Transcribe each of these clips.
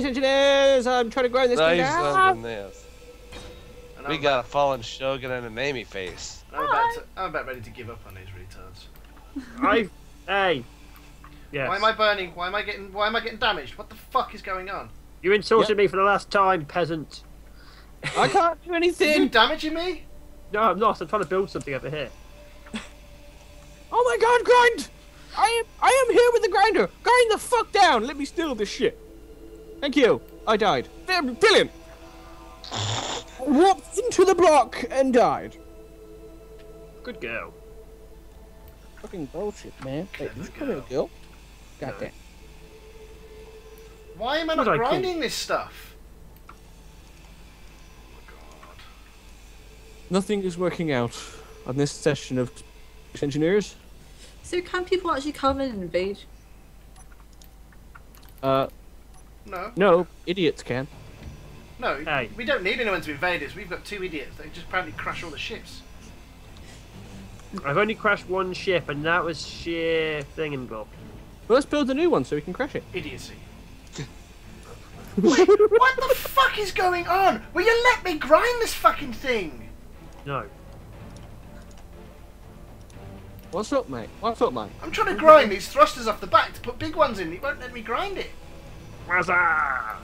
Nice engineers! I'm trying to grind this thing Nice down. this. And We I'm, got a fallen Shogun and a Aimi face. I'm, about to, I'm about ready to give up on these retards. I. Hey. Yes. Why am I burning? Why am I getting? Why am I getting damaged? What the fuck is going on? You insulted me for the last time, peasant. I can't do Are you anything. damaging me? No, I'm not. I'm trying to build something over here. Oh my god, grind! I am I am here with the grinder. Grind the fuck down. Let me steal this shit. Thank you. I died. They're Brilliant. Walked into the block and died. Good girl. Fucking bullshit, man. Wait, Clever is this coming girl. a girl? God damn. Why am I What not I grinding this stuff? Oh my god. Nothing is working out on this session of engineers. So can people actually come in and invade? Uh, No, no, idiots can. no. Hey. We don't need anyone to invade us. We've got two idiots. They just apparently crash all the ships. I've only crashed one ship, and that was sheer thingamabob. Well, let's build a new one so we can crash it. Idiocy. Wait, what the fuck is going on? Will you let me grind this fucking thing? No. What's up, mate? What's up, mate? I'm trying to grind these thrusters off the back to put big ones in. It won't let me grind it. Wazza!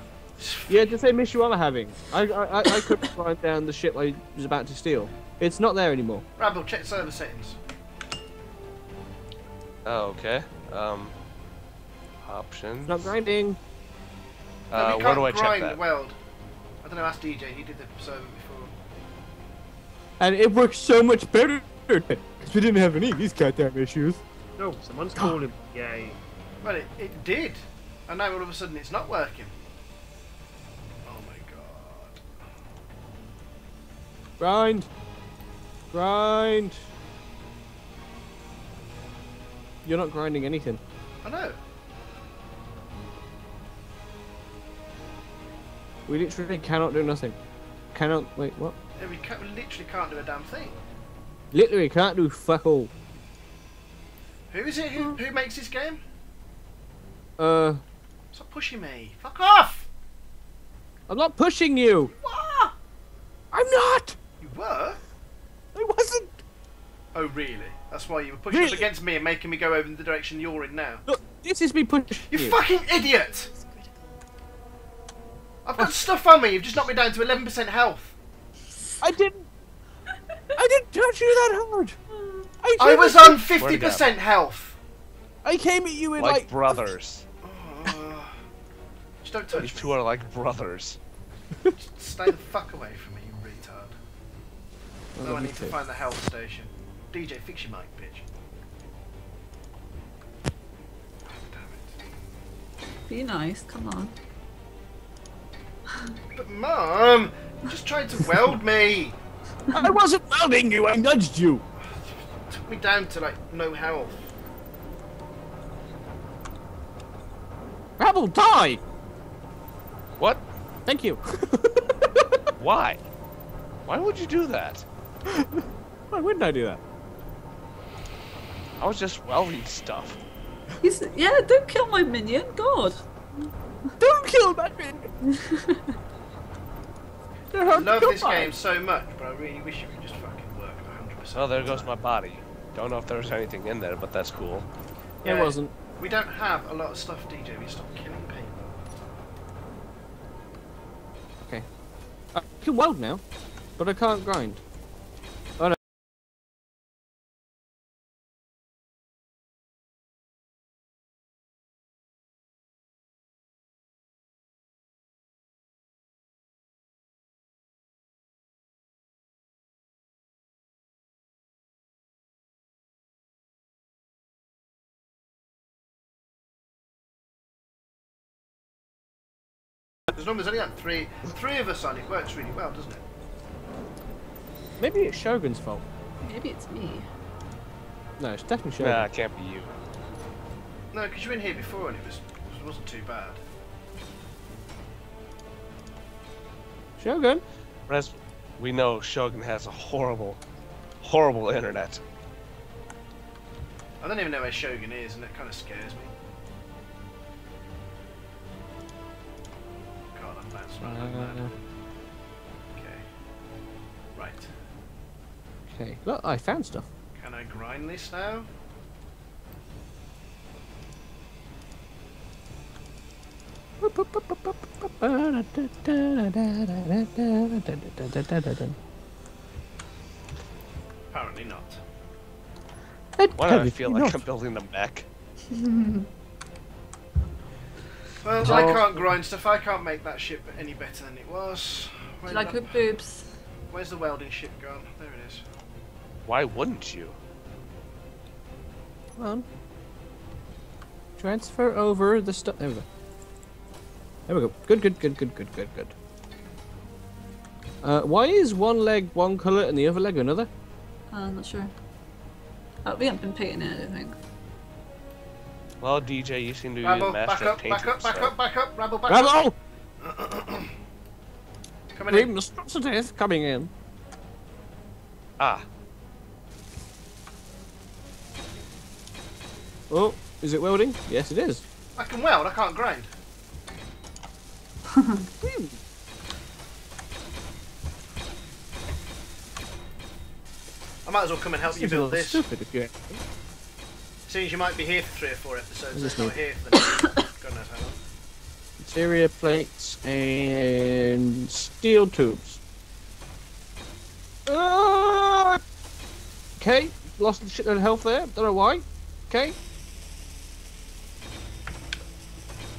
Yeah, the same issue I'm having. I I, I, I couldn't grind down the ship I was about to steal. It's not there anymore. Rabble, check server settings. Oh, okay. Um, options. Not grinding. No, Uh, we where can't do I check grind that? weld. I don't know, ask DJ. He did the server before. And it works so much better because we didn't have any of these goddamn issues. No, someone's calling. Yay. Well, it, it did. And now all of a sudden it's not working. Oh my god. Grind. Grind. You're not grinding anything. I know. We literally cannot do nothing. Cannot. Wait, what? Yeah, we, can't, we literally can't do a damn thing. Literally can't do fuck all. Who is it? Who, who makes this game? Uh, Stop pushing me. Fuck off! I'm not pushing you. What? I'm not. You were? I wasn't. Oh, really? That's why you were pushing up against me and making me go over in the direction you're in now. Look, this is me pushing You you. fucking idiot! I've got stuff on me. You've just knocked me down to 11% health. I didn't. I didn't touch you that hard. I, I was on 50% health. I came at you in Like, like, brothers. Just don't These touch two are like brothers. Stay the fuck away from me, you retard. Well, No, I me need to find the health station. DJ, fix your mic, bitch. God damn it. Be nice, come on. But mom, you just tried to weld me. I wasn't welding you. I nudged you. Took me down to like no health. Rabble, die. What? Thank you. Why? Why would you do that? Why wouldn't I do that? I was just welding stuff. He's, yeah, don't kill my minion, God. Don't kill that man. They're I love this by. game so much, but I really wish it could just fucking work 100%. Oh, there goes my body. Don't know if there was anything in there, but that's cool. It wasn't. We don't have a lot of stuff, DJ. We stop killing I can weld now, but I can't grind. As long as there's only like three, three of us on, it works really well, doesn't it? Maybe it's Shogun's fault. Maybe it's me. No, it's definitely Shogun. Nah, it can't be you. No, because you were in here before and it was it wasn't too bad. Shogun. As we know, Shogun has a horrible, horrible internet. I don't even know where Shogun is, and it kind of scares me. Okay. Right. okay. Look, I found stuff. Can I grind this now? Apparently not. Why do I feel like I'm building them back? Well, I can't grind stuff. I can't make that ship any better than it was. Do Where you like the- boobs? Where's the welding ship gone? There it is. Why wouldn't you? Come on. Transfer over the stuff. There we go. There we go. Good, good, good, good, good, good, good. Uh, why is one leg one colour and the other leg another? Uh, I'm not sure. Uh, we haven't been painting it, I don't think. Well, DJ, you seem to be Rabble, a back master up, at painting. back up, back so- up, back up. Rabble, back up. Bravo! Coming in. Grim monstrosities coming in. Ah, Oh, is it welding? Yes, it is. I can weld. I can't grind. Hmm. I might as well come and help you Seems a build little this. Stupid if you. Seems you might be here for three or four episodes. Is this not here for the next God knows how long. Interior plates and steel tubes. Uh, okay, lost a shitload of health there. Don't know why. Okay.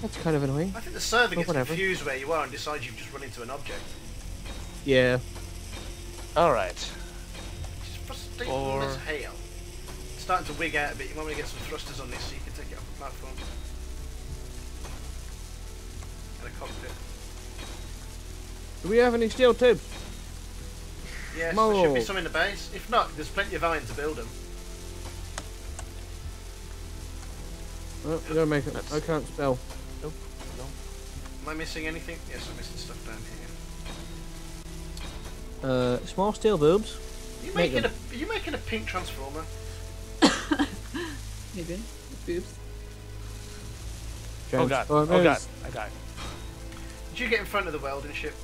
That's kind of annoying. I think the server gets whatever. confused where you are and decides you've just run into an object. Yeah. all right. Which is Or- as hell. It's starting to wig out a bit. You might want me to get some thrusters on this so you can take it off the platform. And a cockpit. Do we have any steel tubes? Yes, there should be some in the base. If not, there's plenty of iron to build them. Oh, we gotta make it. I can't spell. Nope. No. Am I missing anything? Yes, I'm missing stuff down here. Uh, small steel boobs. Are you making a are you making a pink transformer? Maybe. With boobs. Oh god. Oh god. Transformers. I died. Did you get in front of the welding ship?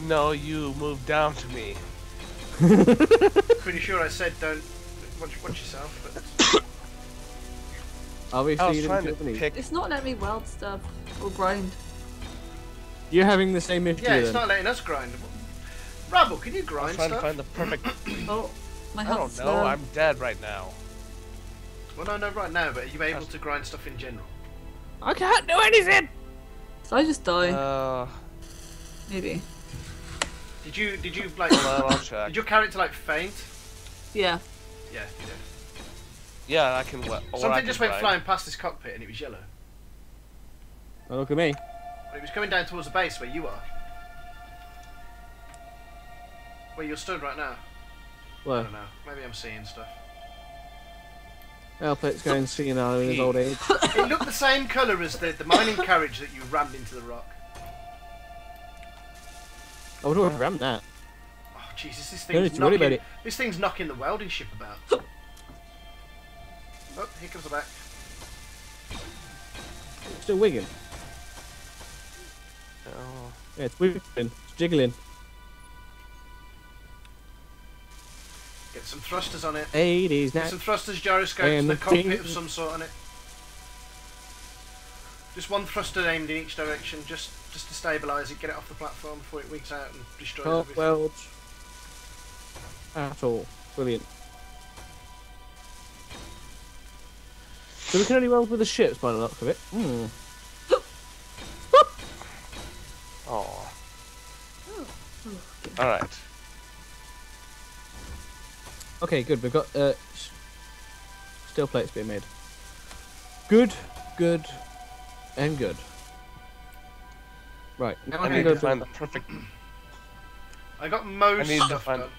No, you moved down to me. Pretty sure I said don't watch, watch yourself, but Obviously, I was you didn't to do any. pick. It's not letting me weld stuff or grind. You're having the same issue yeah, it's then. not letting us grind. Rabble, can you grind I was grind trying to find the perfect. Oh, my I don't know. low. I'm dead right now. Well, no, no, right now, but are you able to grind stuff in general? I can't do anything. So I just die, Uh, maybe. Did you did you like hold on, I'll check. did your character like faint? Yeah. Yeah, yeah. Yeah, I can. Well, or I Something can just went ride. flying past this cockpit and it was yellow. Oh, look at me. But it was coming down towards the base where you are. Where you're stood right now. I don't know. Maybe I'm seeing stuff. Alpet's going senile in his old age. It looked the same colour as the, the mining carriage that you rammed into the rock. I would have rammed that. Oh Jesus, this thing's to about knocking. it. This thing's knocking the welding ship about. oh, here comes the back. Still wigging. Oh, Yeah, it's wiggling. It's jiggling. Thrusters on it. 80s Get now. some thrusters, gyroscopes, And and a the cockpit of some sort on it. Just one thruster aimed in each direction, just just to stabilise it, get it off the platform before it wigs out and destroys Can't everything. weld. At all. Brilliant. So we can only weld with the ships by the look of it. Hmm. oh. All right. Okay, good. We've got uh, steel plates being made. Good, good, and good. Right now I, I can need go to find the perfect. I got most I need to stuff find- done.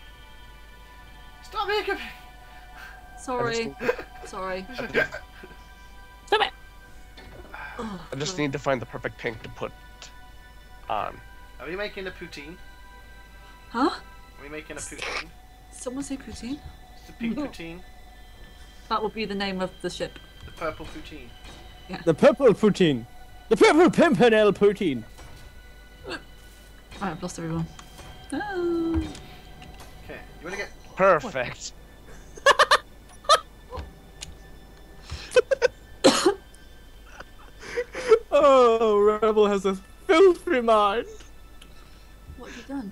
Stop making me. Sorry. Sorry. Stop it! I just need to find the perfect pink to put on. Are we making a poutine? Huh? Are we making a poutine? Someone say poutine? It's the pink poutine, That will be the name of the ship. the purple poutine. Yeah. The purple poutine. The purple pimpernel poutine. Right, I've lost everyone. Ah. Okay, you want to get. Perfect. Oh, Rebel has a filthy mind. What have you done?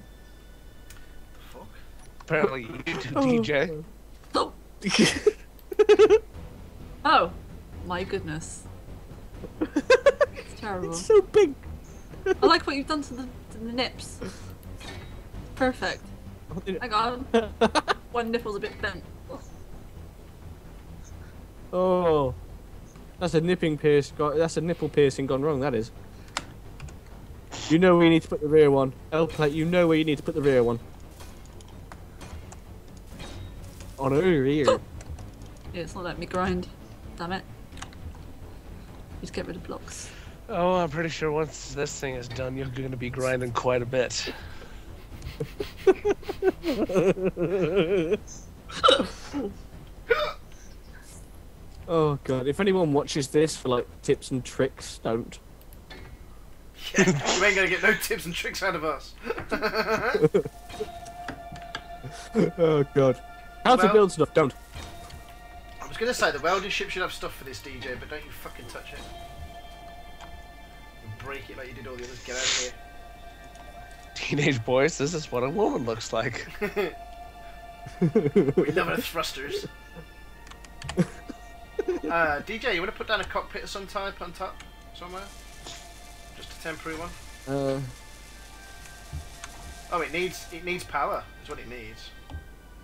The fuck? Apparently you do, Oh. DJ. Oh, oh, my goodness. It's terrible. It's so big. I like what you've done to the, to the nips. Perfect. Hang on. One nipple's a bit bent. Oh, that's a nipping pierce. That's a nipple piercing gone wrong. That is. You know where you need to put the rear one. L plate. You know where you need to put the rear one. On her ear. Yeah, it's not letting me grind. Damn it. Just get rid of blocks. Oh, I'm pretty sure once this thing is done, you're going to be grinding quite a bit. Oh god! If anyone watches this for like tips and tricks, don't. Yeah, you ain't gonna get no tips and tricks out of us. Oh god! How to Well- build stuff? Don't. I was gonna say the welding ship should have stuff for this DJ, but don't you fucking touch it. You break it like you did all the others. Get out of here. Teenage boys, this is what a woman looks like. We love our thrusters. Uh, DJ, you want to put down a cockpit of some type on top somewhere? Just a temporary one. Uh, Oh, it needs it needs power. Is what it needs.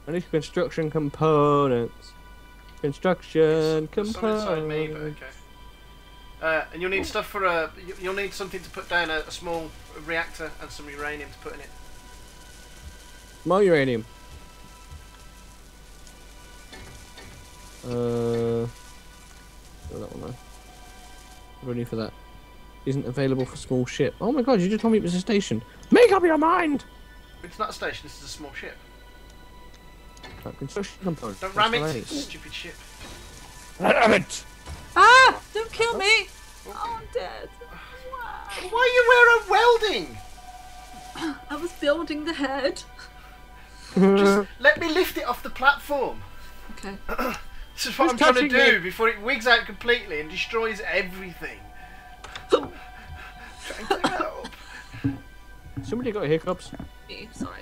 I need construction components. Construction some inside me, but okay. Uh, and you'll need stuff for a. you- You'll need something to put down a, a small reactor and some uranium to put in it. More uranium. Uh, that one there. Ready for that. Isn't available for small ship. Oh my god! You just told me it was a station. Make up your mind. It's not a station. This is a small ship. Right, construction components. Don't ram what I it, stupid ship. Ram it. Ah! Don't kill me! Oh, I'm dead. Wow. Why are you wearing welding? I was building the head. Just let me lift it off the platform. Okay. This is what Who's I'm trying to do me? before it wigs out completely and destroys everything. trying to help. Somebody got hiccups. Me, Sorry.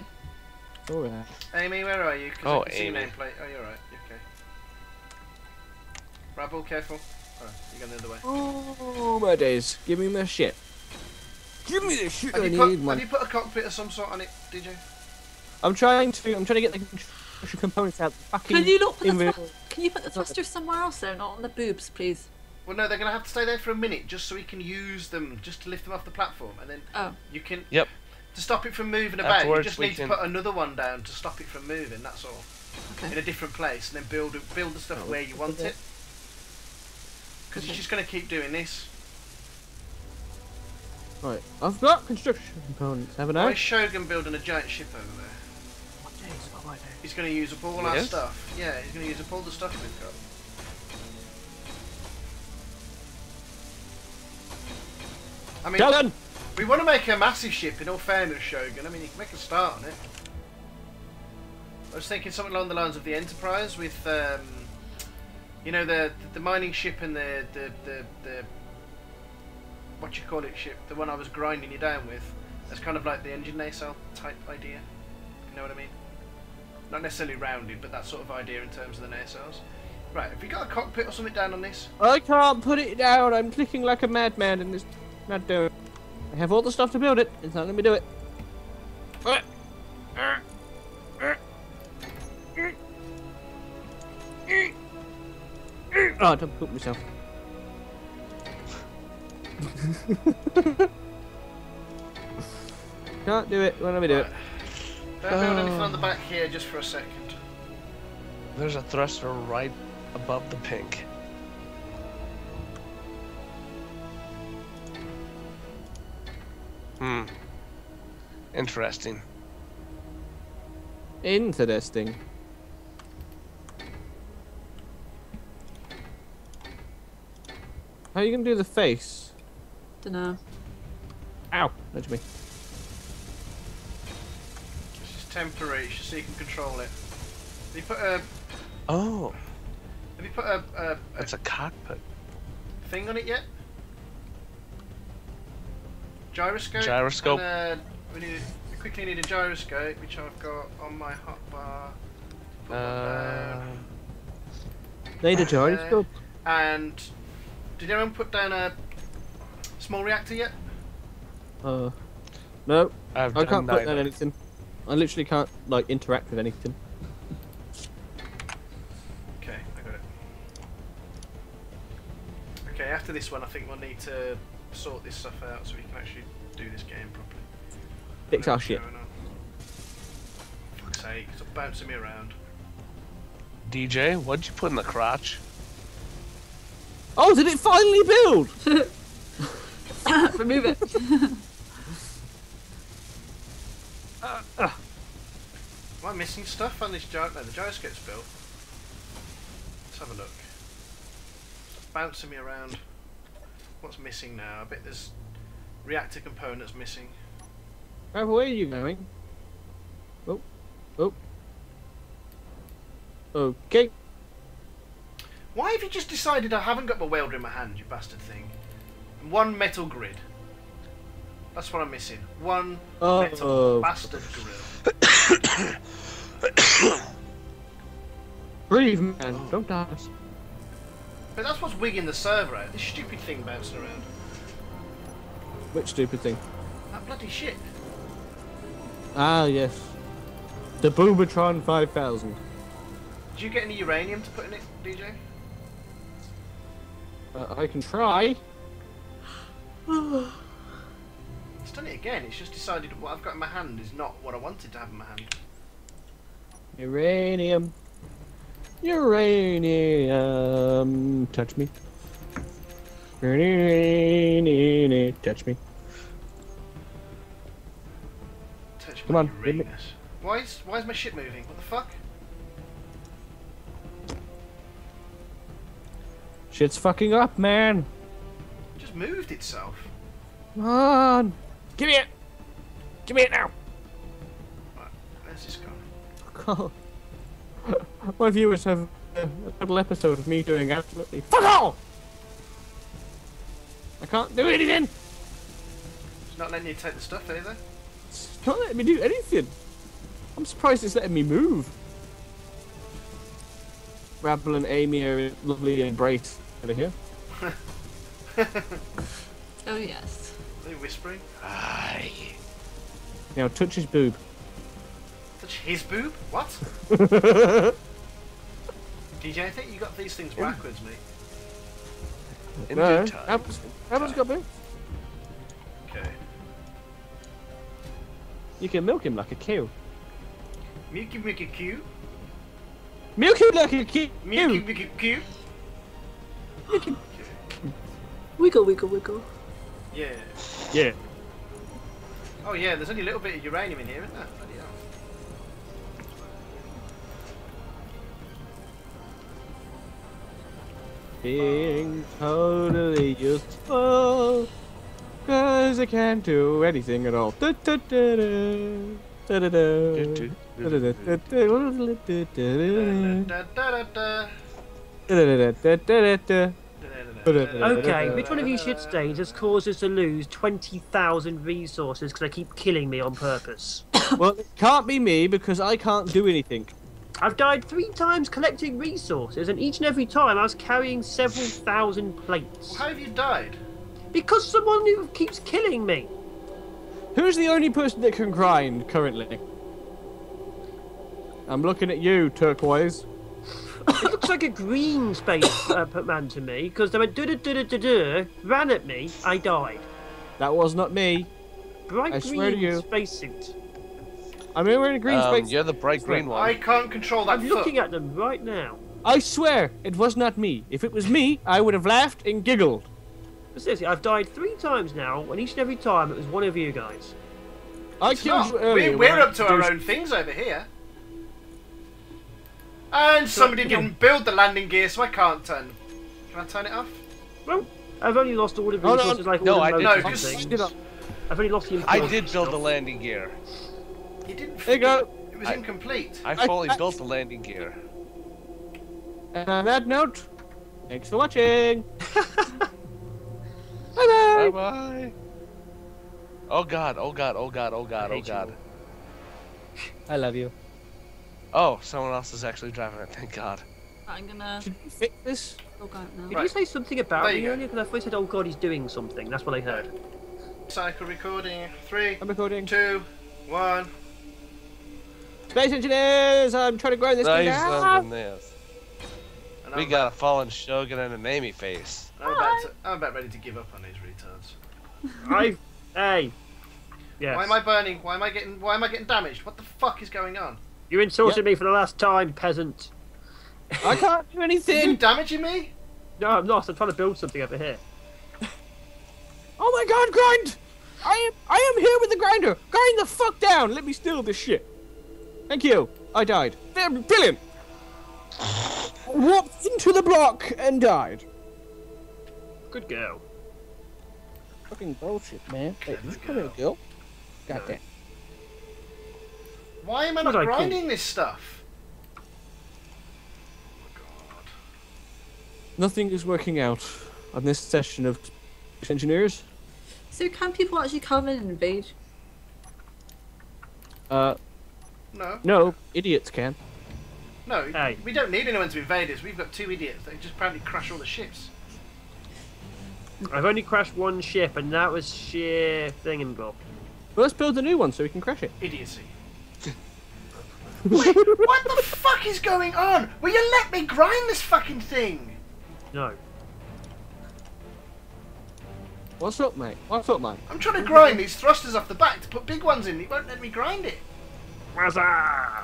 Alright. Aimi, where are you? Oh, I can see Aimi. nameplate. Oh, you're right. You're okay. Rabble, careful. Oh, you're going the other way. Oh my days! Give me my shit. Give me the shit Have I you, put, need, have you put a cockpit of some sort on it, DJ? I'm trying to. I'm trying to get the construction components out. the Fucking Can you not put the inventory. Can you put the thrusters somewhere else though, not on the boobs, please? Well, no, they're going to have to stay there for a minute just so we can use them, just to lift them off the platform, and then Oh. you can. Yep. To stop it from moving about, you just need can- to put another one down to stop it from moving. That's all. Okay. In a different place, and then build build the stuff Oh, where you want it. Because Okay. you're just going to keep doing this. Right, I've got construction components, haven't I? Why is Shogun building a giant ship over there? What days? What my days? He's going to use up all our stuff. Yeah, he's going to use up all the stuff we've got. I mean, Done. We want to make a massive ship. In all fairness, Shogun. I mean, you can make a start on it. I was thinking something along the lines of the Enterprise with, um, you know, the the mining ship and the the the, the what you call it ship, the one I was grinding you down with. That's kind of like the engine nacelle type idea. You know what I mean? Not necessarily rounded, but that sort of idea in terms of the nacelles. Right, have you got a cockpit or something down on this? I can't put it down. I'm clicking like a madman in this not doing. It. I have all the stuff to build it. It's not letting me do it. Oh, don't poop myself. Can't do it. Why don't we do it? Don't build anything Oh. on the back here just for a second. There's a thruster right above the pink. Hmm. Interesting. Interesting. How are you gonna do the face? Dunno. Ow! Nudge me. temporary, it's just so you can control it. Have you put a Oh, have you put a, a, a that's a cockpit. thing on it yet? Gyroscope. Gyroscope. And, uh, we need we quickly need a gyroscope, which I've got on my hotbar. Put one Uh, down. Need a gyroscope. And did anyone put down a small reactor yet? Uh, no, I've I can't put down anything. I literally can't like interact with anything. Okay, I got it. Okay, after this one, I think we'll need to sort this stuff out so we can actually do this game properly. Fix our shit. going. Fuck's sake, stop bouncing me around. DJ, what'd you put in the crotch? Oh, did it finally build? Remove it. Am I missing stuff on this gyro? No, the gyroscope's built. Let's have a look. Stop bouncing me around. What's missing now? I bet there's reactor components missing. Where are you going? Oh, oh. Okay. Why have you just decided I haven't got my welder in my hand, you bastard thing? One metal grid. That's what I'm missing. One Oh, metal oh. bastard grill. Breathe, man. Don't die. But that's what's wigging the server out. This stupid thing bouncing around. Which stupid thing? That bloody shit. Ah, yes. The Boomatron 5000. Did you get any uranium to put in it, DJ? Uh, I can try. It's done it again. It's just decided what I've got in my hand is not what I wanted to have in my hand. Uranium. Uranium. Touch me. Uranium. Touch me. Touch Come on, Uranus. Why is why is my ship moving? What the fuck? Shit's fucking up, man. It just moved itself. Come on. Give me it. Give me it now. Right, where's this gone? Oh, My viewers have a little episode of me doing absolutely fuck all. I can't do anything. It's not letting you take the stuff either. It's not letting me do anything. I'm surprised it's letting me move. Rabble and Aimi are in lovely embrace over here. Oh yes. Are they whispering? Aye. Now touch his boob. Touch his boob? What? DJ, I think you got these things backwards, mate. In no, due time. Apple's, Apple's got boob. Okay. You can milk him like a cow. Milky Milky Q. Milk him like a cow. Milky Milky Q. Wiggle, wiggle, wiggle. Yeah. Yeah. Oh yeah, there's only a little bit of uranium in here, isn't there? Being totally useful. Cause I can't do anything at all. Okay, which one of you shit stains has caused us to lose 20,000 resources because they keep killing me on purpose? Well, it can't be me because I can't do anything. I've died three times collecting resources, and each and every time I was carrying several thousand plates. How have you died? Because someone who keeps killing me. Who's the only person that can grind currently? I'm looking at you, Turquoise. It looks like a green space uh, man to me, because they went du du du du du ran at me, I died. That was not me. Bright I green swear to you. spacesuit. I'm wearing a green Um, space. you're the bright green one. I can't control that I'm foot. looking at them right now. I swear it was not me. If it was me, I would have laughed and giggled. But seriously, I've died three times now, and each and every time it was one of you guys. I It's killed not. you earlier. We're, we're up to our own things over here. And somebody didn't build the landing gear, so I can't turn. Can I turn it off? Well, I've only lost all the Oh, no, resources like no, all I the did- No, motions just- and Did things. I- I've only lost the I did build the landing gear. You didn't. There you go. It was I- incomplete. I I- fully I- built the landing gear. And on that note, thanks for watching. bye Bye bye. bye. Oh god, oh god, oh god, oh god, oh hate you god. I love you. Oh, someone else is actually driving it, thank god. I'm gonna Should we fix this? log out now. Did Right. you say something about There me earlier? Because I thought you said, "Oh God, he's doing something." That's what I heard. Cycle recording. Three, I'm recording. two, one. Space engineers, I'm trying to grow this thing Nice down. than this. And We I'm, got a fallen Shogun and a Aimi face. I'm, about to, I'm about ready to give up on these retards. I, hey, yes. Why am I burning? Why am I getting? Why am I getting damaged? What the fuck is going on? You insulted me for the last time, peasant. I can't do Are you anything. damaging me? No, I'm not. I'm trying to build something over here. Oh my god, grind! I am I am here with the grinder. Grind the fuck down. Let me steal this shit. Thank you. I died. They're brilliant. Walked into the block and died. Good girl. Fucking bullshit, man. Wait, Clever you come here, girl. God damn. Why am I What not I grinding this stuff? Oh god. Nothing is working out on this session of engineers. So can people actually come in and invade? Uh, No, no, idiots can. no. Hey. We don't need anyone to invade us. We've got two idiots. They just apparently crash all the ships. I've only crashed one ship, and that was sheer thingambob. Well, let's build a new one so we can crash it. Idiocy. Wait, what the fuck is going on? Will you let me grind this fucking thing? No. What's up, mate? What's up, man? I'm trying to grind these thrusters off the back to put big ones in. It won't let me grind it. Wazza!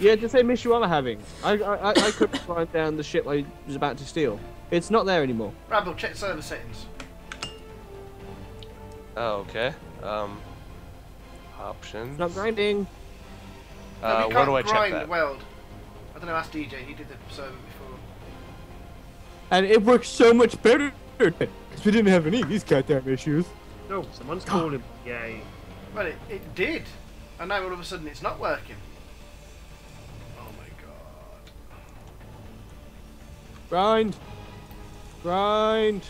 Yeah, the same issue I'm having. I I, I, I couldn't grind down the ship I was about to steal. It's not there anymore. Rabble, check server settings. Oh, okay. Um, options. It's not grinding. No, Uh, we where can't do I check grind that? weld. I don't know, ask DJ. He did the server before. And it works so much better because we didn't have any of these goddamn issues. No, someone's calling. Yay. Well, it, it did. And now all of a sudden it's not working. Oh my god. Grind. Grind.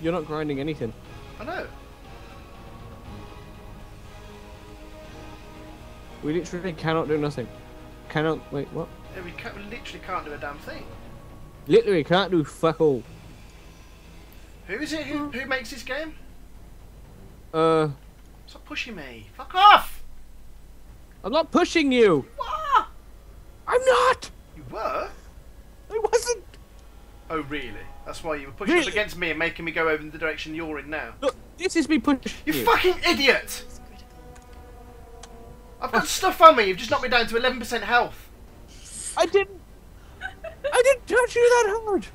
You're not grinding anything. I know. We literally cannot do nothing. Cannot wait. What? Yeah, We, can't, we literally can't do a damn thing. Literally can't do fuck all. Who is it who, who makes this game? Uh, Stop pushing me. Fuck off! I'm not pushing you. What? I'm not. You were? I wasn't. Oh, really? That's why you were pushing up Really? against me and making me go over in the direction you're in now. Look, this is me pushing You you. fucking idiot! I've got stuff on me, you've just knocked me down to 11% health. I didn't. I didn't touch you that hard.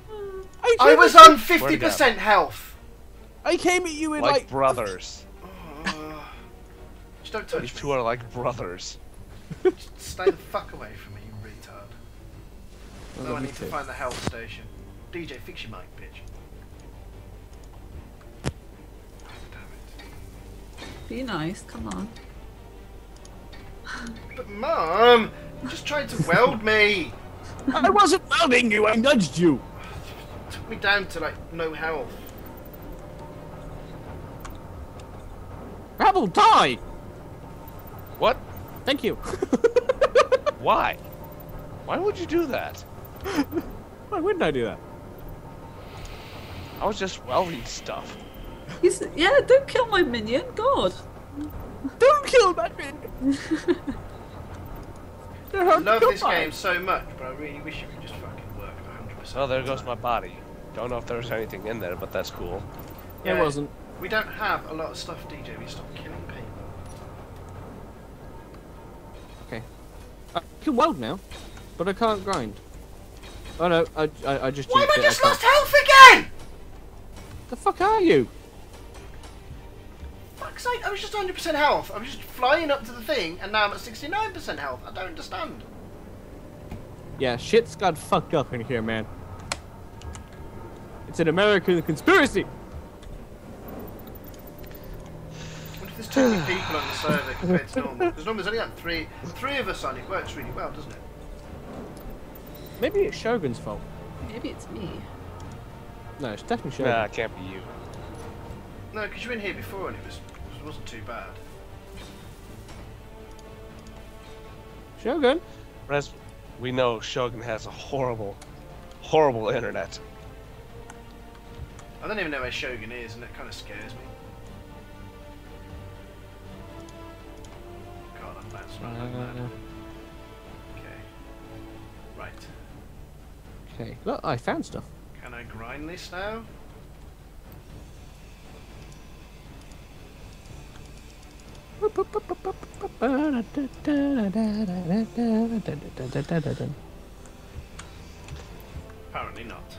I, I was on 50% health. I came at you in Like, like, brothers. Just don't These touch two are like brothers. Just stay the fuck away from me, you retard. No, I need to too. find the health station. DJ, fix your mic, bitch. Damn Be nice, come on. But mom, you just tried to weld me. I wasn't welding you. I nudged you. Took me down to like no health. Rabble, die. What? Thank you. Why? Why would you do that? Why wouldn't I do that? I was just welding stuff. He's, yeah, don't kill my minion, God. Don't kill that minion. They're hard to Love this by. game so much, but I really wish it could just fucking work 100%. Oh, there goes my body. Don't know if there's anything in there, but that's cool. It wasn't. We don't have a lot of stuff, DJ. We stop killing people. Can weld now, but I can't grind. Oh no, I I, I just. Why jinxed I just can't- lost health again? The fuck are you? Fuck's sake, I was just 100% health. I was just flying up to the thing, and now I'm at 69% health. I don't understand. Yeah, shit's got fucked up in here, man. It's an American conspiracy. What the there's too many people on the server compared to normal. Because normally there's only like three, three of us on. It works really well, doesn't it? Maybe it's Shogun's fault. Maybe it's me. No, it's definitely Shogun. Nah, it can't be you. No, because you were in here before and it was it wasn't too bad. Shogun. But as we know, Shogun has a horrible, horrible internet. I don't even know where Shogun is, and it kind of scares me. God, I'm bouncing around like Uh, mad. Okay. Right. okay. Look, I found stuff. Can I grind this now? Apparently not.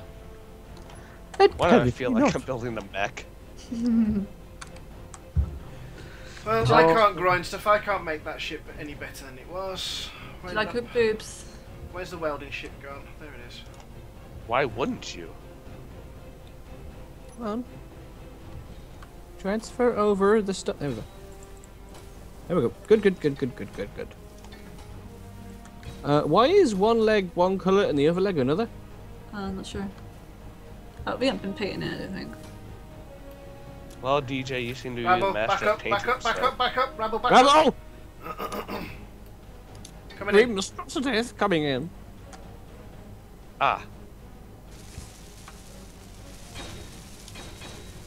Why do I feel like I'm building a mech? Well, I can't grind stuff. I can't make that ship any better than it was. Do Where's, you like her boobs? where's the welding ship gone? There it is. Why wouldn't you? Come on. Transfer over the stuff. There we go. There we go. Good, good, good, good, good, good, good. Uh, why is one leg one color and the other leg another? Uh, I'm not sure. Oh, we haven't been painting it, I don't think. Well, DJ, you seem to be a Rabble, back master at up, painting back up, back stuff. up, back up, Rabble, back up. Bravo! Coming in. Monstrosities coming in. Ah,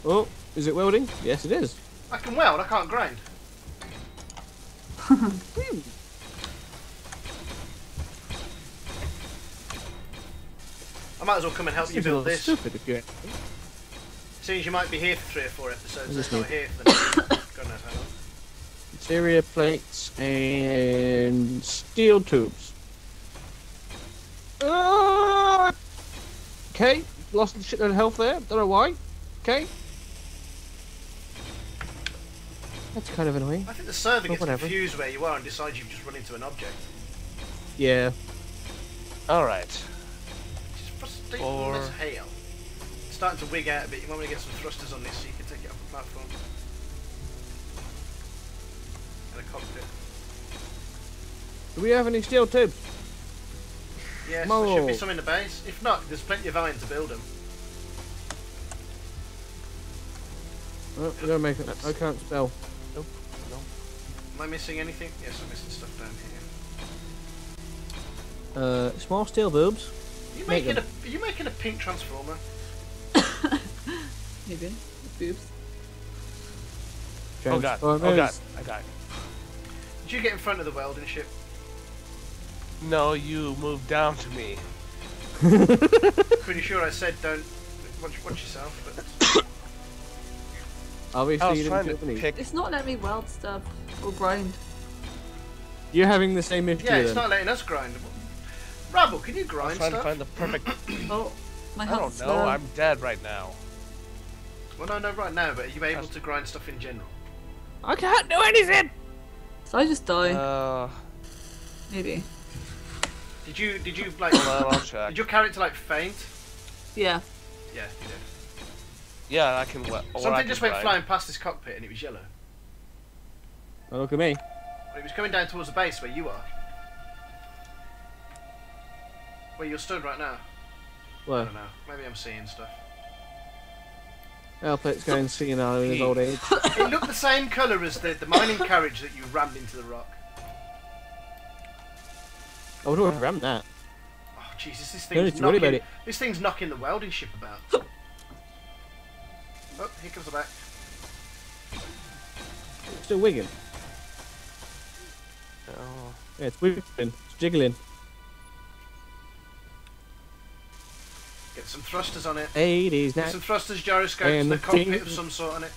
Oh, is it welding? Yes, it is. I can weld, I can't grind. I might as well come and help you Seems a build little this. Stupid if you. Seeing as you might be here for three or four episodes, Is it's not here for the next God knows how long. Interior plates and steel tubes. Uh, okay, lost a shitload of health there. Don't know why. Okay. That's kind of annoying. I think the server Well, gets whatever. confused where you are and decides you've just run into an object. Yeah. alright. Which is frustrating Or- as hell. It's starting to wig out a bit. You might want to get some thrusters on this so you can take it off the platform. And a cockpit. Do we have any steel tubes? Yes, there should be some in the base. If not, there's plenty of iron to build them. Oh, we gotta make it. I can't spell. Nope. Nope. Am I missing anything? Yes, I'm missing stuff down here. Uh, small steel boobs. Are you making them. a? Are you making a pink transformer? Maybe. Boobs. Oh god. Oh, oh god. I died. Did you get in front of the welding ship? No, you moved down to me. Pretty sure I said don't watch, watch yourself, but Obviously, I was you trying didn't to do any. pick. It's not letting me weld stuff or grind. You're having the same issue yeah, it's then. not letting us grind. Rabble, can you I'm grind trying to stuff? find the perfect. Oh, my I don't know. low. I'm dead right now. Well, no, no, right now, but are you able to grind stuff in general? I can't do anything. So I just die. Uh, Maybe. Did you, did you like, hold on, I'll check. did your character like faint? Yeah. Yeah, you did. Yeah, I can. we- or I Something can just went ride. flying past this cockpit and it was yellow. Oh, look at me. Well, it was coming down towards the base where you are. Where you're stood right now. I don't know. Maybe I'm seeing stuff. Alpet's going senile in his old age. it looked the same colour as the, the mining carriage that you rammed into the rock. I would have rammed that. Oh Jesus, this Don't thing's to worry about knocking. it. This thing's knocking the welding ship about. oh, here comes the back. Still wigging. Oh, Yeah, it's wiggling. It's jiggling. Get some thrusters on it. 80s Get now. some thrusters, gyroscopes, And and a the cockpit of some sort on it.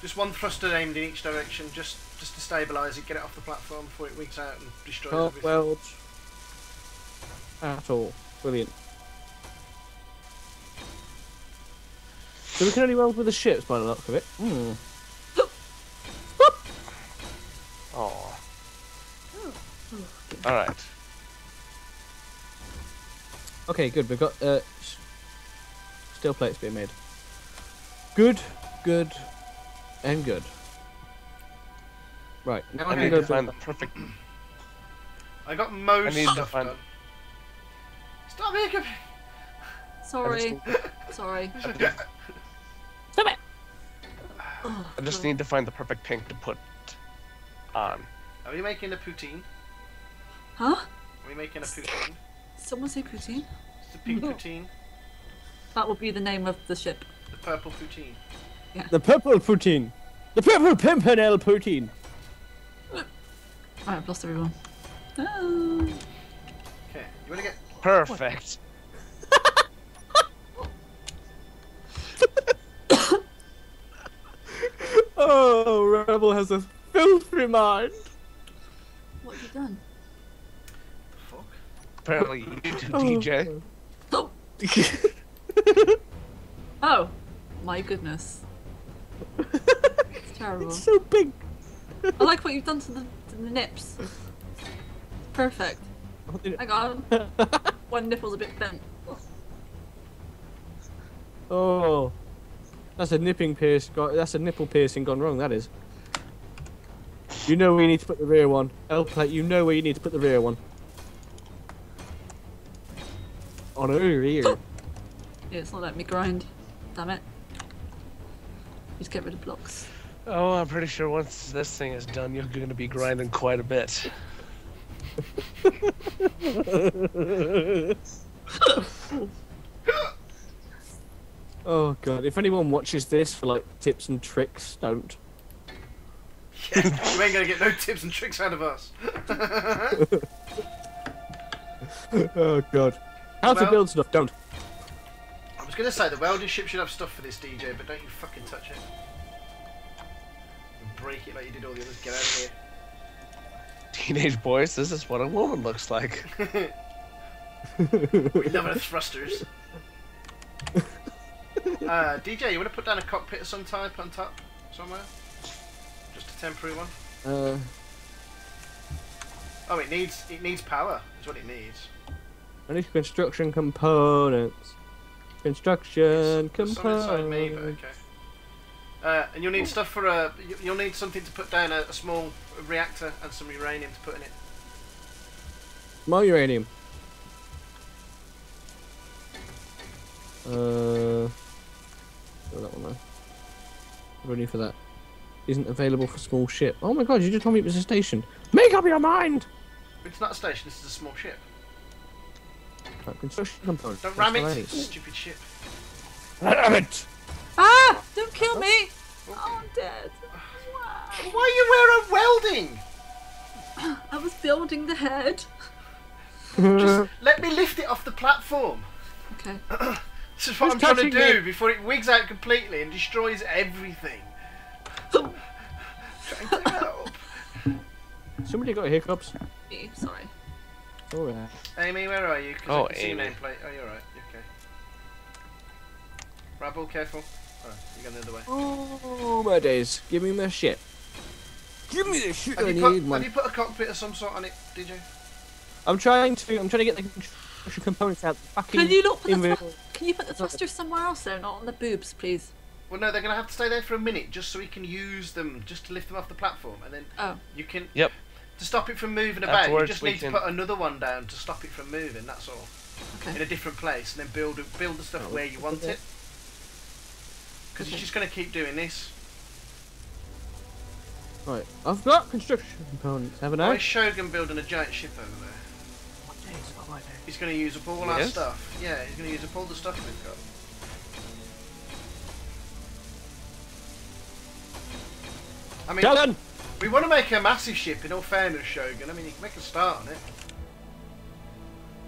Just one thruster aimed in each direction, just just to stabilise it, get it off the platform before it wigs out and destroys Can't everything. weld at all. Brilliant. So we can only weld with the ships by the look of it. Hmm. oh. All right. Okay, good. We've got uh, steel plates being made. Good, good, and good. Right, now I, I can need go to find the perfect. I got most I need to stuff find- done. Stop hiccuping! Sorry. Sorry. Stop it! I just need to find the perfect pink to put on. Are we making a poutine? Huh? Are we making a poutine? Someone say poutine? It's the pink poutine. That will be the name of the ship. The purple poutine. The purple poutine. The purple pimpernel poutine. Alright, I've lost everyone. Ah. Okay, you wanna get. Perfect. Oh, Rebel has a filthy mind. What have you done? The fuck? Apparently, you do, Oh. DJ. Oh! Oh! My goodness. It's terrible. It's so big. I like what you've done to the, to the nips. Perfect. Hang on. One nipple's a bit bent. Oh, that's a nipping pierce. That's a nipple piercing gone wrong. That is. You know where you need to put the rear one. L plate. You know where you need to put the rear one. On her ear. Yeah, it's not letting me grind. Damn it. Just get rid of blocks. Oh, I'm pretty sure once this thing is done, you're going to be grinding quite a bit. oh god! If anyone watches this for like tips and tricks, don't. Yeah, you ain't gonna get no tips and tricks out of us. Oh god! How to Well- build stuff? Don't. I was gonna say the welding ship should have stuff for this DJ, but don't you fucking touch it. Break it like you did all the others. Get out of here. Teenage boys, this is what a woman looks like. we love our thrusters. Uh, DJ, you want to put down a cockpit of some type on top somewhere? Just a temporary one. Uh, Oh, it needs it needs power. Is what it needs. I need construction components. Construction some inside me, components. okay. Uh, and you'll need stuff for a. you- You'll need something to put down a, a small reactor and some uranium to put in it. More uranium. Uh, oh, that one there. Ready for that. Isn't available for small ship. Oh my god, you just told me it was a station. Make up your mind! It's not a station. This is a small ship. Right, construction components. Don't ram what it, stupid ship. Ram it! Ah! Don't kill me! Oh, I'm dead. Wow. Why are you wearing welding? I was building the head. Just let me lift it off the platform. Okay. This is what Who's I'm trying to do me? before it wigs out completely and destroys everything. Trying to help. Somebody got hiccups. Me, Sorry. Oh, yeah. Aimi, where are you? 'Cause Oh, I can see Aimi. nameplate. Oh, you're right. You're okay. Rabble, careful. Oh, you're going the other way. Oh my days. Give me my shit. Give me the shit Have I you, put, need, have you put a cockpit of some sort on it, DJ? I'm trying to. I'm trying to get the construction components out. Fucking Can you not put the invi- Can you put the thrusters somewhere else though, not on the boobs, please? Well, no, they're going to have to stay there for a minute just so we can use them, just to lift them off the platform, and then Oh. you can. Yep. To stop it from moving about, you just need can- to put another one down to stop it from moving. That's all. Okay. In a different place, and then build build the stuff Oh, where you want okay. it. Because Okay. you're just going to keep doing this. Right, I've got construction components, haven't Why I? is Shogun building a giant ship over there? He's going to use up all our Yes? stuff. Yeah, he's going to use up all the stuff we've got. I mean, Shogun! We want to make a massive ship. In all fairness, Shogun. I mean, you can make a start on it.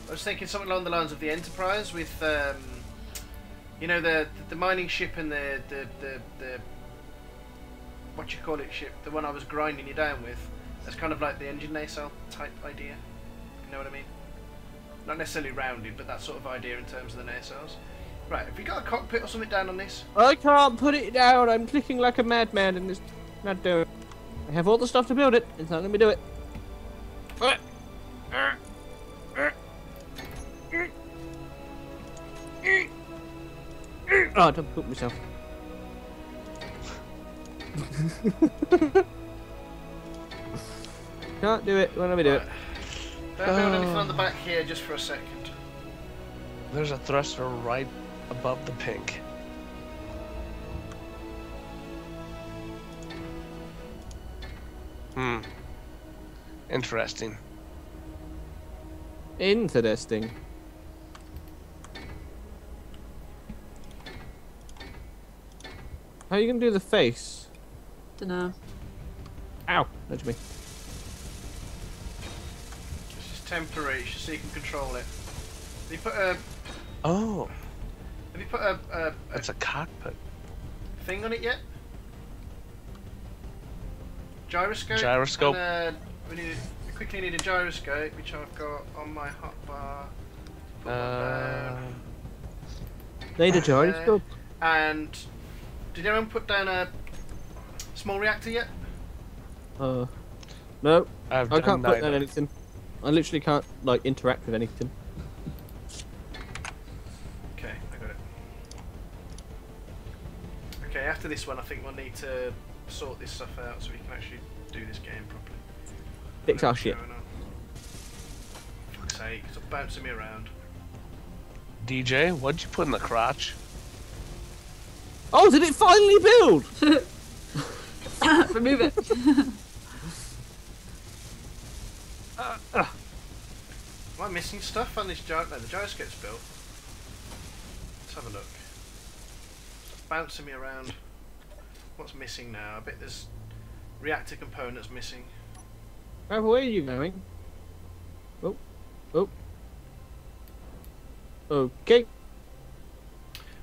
I was thinking something along the lines of the Enterprise with, um, you know, the the mining ship and the the the, the what you call it ship, the one I was grinding you down with. That's kind of like the engine nacelle type idea. You know what I mean? Not necessarily rounded, but that sort of idea in terms of the nacelles. Right, have you got a cockpit or something down on this? I can't put it down. I'm clicking like a madman and it's not doing. I have all the stuff to build it. It's not letting me do it. Oh, I don't poop myself. Can't do it. Well, let me do it. Don't build anything Oh. on the back here just for a second. There's a thruster right above the pink. Hmm. Interesting. Interesting. How are you gonna do the face? Dunno. Ow! Nudge me. This is temporary, just so you can control it. Have you put a Oh, have you put a, a, a that's a cockpit. thing on it yet? Gyroscope? Gyroscope. And, uh, we, need, we quickly need a gyroscope, which I've got on my hotbar. Put one Uh, down. Need a gyroscope. And did anyone put down a small reactor yet? Uh, no, I've I can't put down anything. I literally can't like interact with anything. Okay, I got it. Okay, after this one, I think we'll need to sort this stuff out so we can actually do this game properly. Fix our shit. going. Fuck's sake, stop bouncing me around. DJ, what'd you put in the crotch? Oh, did it finally build? Remove it. Am I missing stuff on this gyro? No, the gyroscope's built. Let's have a look. Stop bouncing me around. What's missing now? I bet there's reactor components missing. Where where are you going? Oh, oh. Okay.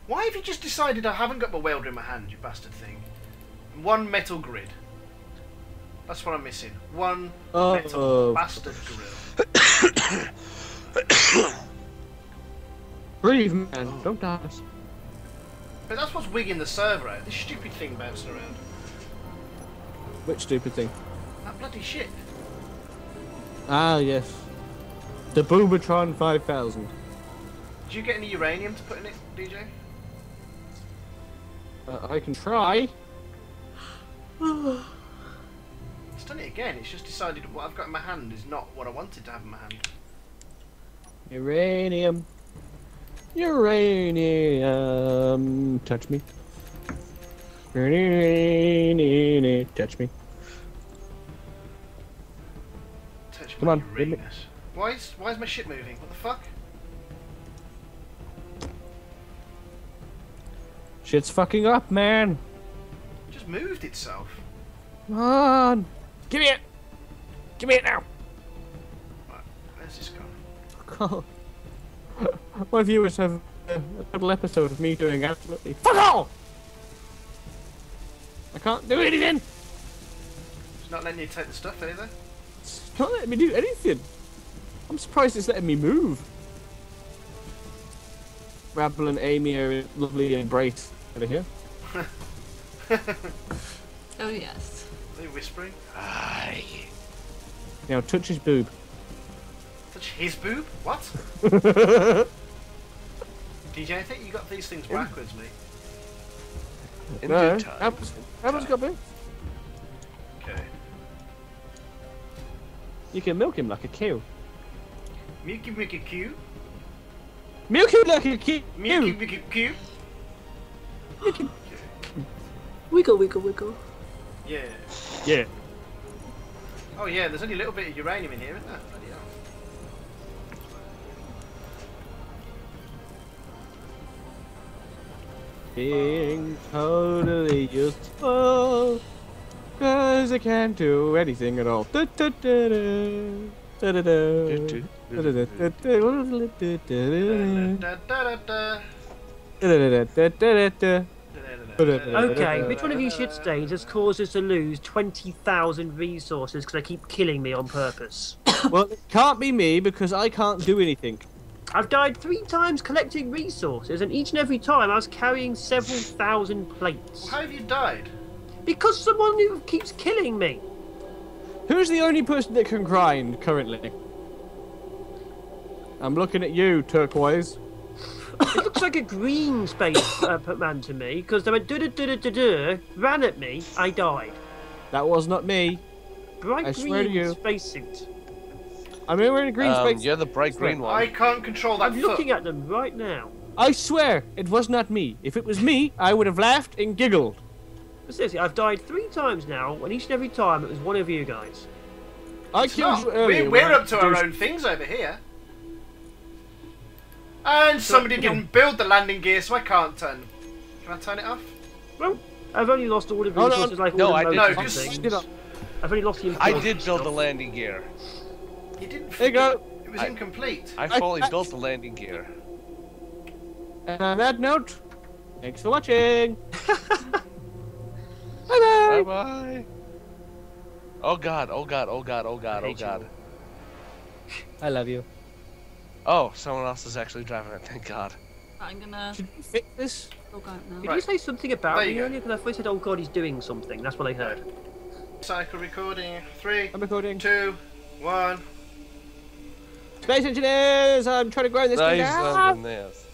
Why have you just decided I haven't got my welder in my hand, you bastard thing? One metal grid. That's what I'm missing. One Oh. metal bastard grill. Breathe, man. Don't die. But that's what's wigging the server out. This stupid thing bouncing around. Which stupid thing? That bloody shit. Ah, yes. The Boomatron 5000. Did you get any uranium to put in it, DJ? Uh, I can try. It's done it again. It's just decided what I've got in my hand is not what I wanted to have in my hand. Uranium. Uranium. Touch me. Uranium. Touch me. Touch Come on, Uranus. Why is why is my ship moving? What the fuck? Shit's fucking up, man. It just moved itself. Come on. Give me it. Give me it now. Right, where's this gone? Oh, God. My viewers have a little episode of me doing absolutely fuck all. I can't do anything. It's not letting you take the stuff either. It's not letting me do anything. I'm surprised it's letting me move. Rabble and Aimi are in lovely embrace over here. Oh yes. Are they whispering? Aye. Now touch his boob. Touch his boob? What? DJ, I think you got these things backwards, mate. In no, due time. Apple's, Apple's got boobs. Okay. You can milk him like a cow. Milky Milky Q. Milk him like a cow. Milky Milky Q. Wiggle, wiggle, wiggle. Yeah. Yeah. Oh yeah, there's only a little bit of uranium in here, isn't there? Bloody hell. Being totally useful. Cause I can't do anything at all. Okay, which one of you shit stains has caused us to lose 20,000 resources because they keep killing me on purpose? Well, it can't be me because I can't do anything. I've died three times collecting resources, and each and every time I was carrying several thousand plates. How have you died? Because someone who keeps killing me. Who's the only person that can grind currently? I'm looking at you, Turquoise. it looks like a green space uh, man to me because they went du du du du du ran at me. I died. That was not me. Bright I swear to green you. spacesuit. I'm wearing a green Um, space. you're the bright green one. I can't control that I'm foot. looking at them right now. I swear it was not me. If it was me, I would have laughed and giggled. But seriously, I've died three times now, and each and every time it was one of you guys. I It's killed not. you earlier. We're, we're up to our own things over here. And somebody didn't build the landing gear, so I can't turn. Can I turn it off? Well, I've only lost all the No, no, resources, like all no, the I did- No, just- things. Get up. I've only lost the I did build the landing gear. You didn't. There you go. It was I- incomplete. I I- fully I- built the landing gear. And on that note, thanks for watching. bye Bye bye. bye. Oh god, oh god, oh god, oh god, oh hate you god. I love you. Oh, someone else is actually driving it, thank god. I'm gonna Should we fix this? Oh, log out now. Did Right. you say something about There me earlier? Because I thought you said, "Oh God, he's doing something." That's what I heard. Cycle recording. Three, I'm recording. two, one. Space engineers, I'm trying to grind this thing Nice down. this.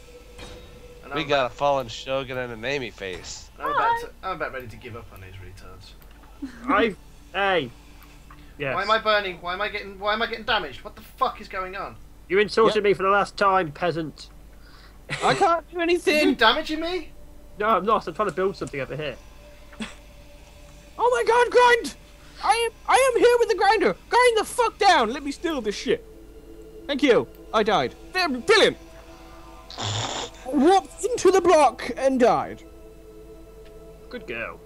We I'm, got a fallen shogun and a Aimi face. I'm about to, I'm about ready to give up on these retards. I, hey, yes. Why am I burning? Why am I getting? Why am I getting damaged? What the fuck is going on? You insulted me for the last time, peasant. I can't do Are you anything. damaging me? No, I'm not. I'm trying to build something over here. Oh my god, grind! I am I am here with the grinder. Grind the fuck down. Let me steal this shit. Thank you. I died. They're Brilliant. Walked into the block and died. Good girl.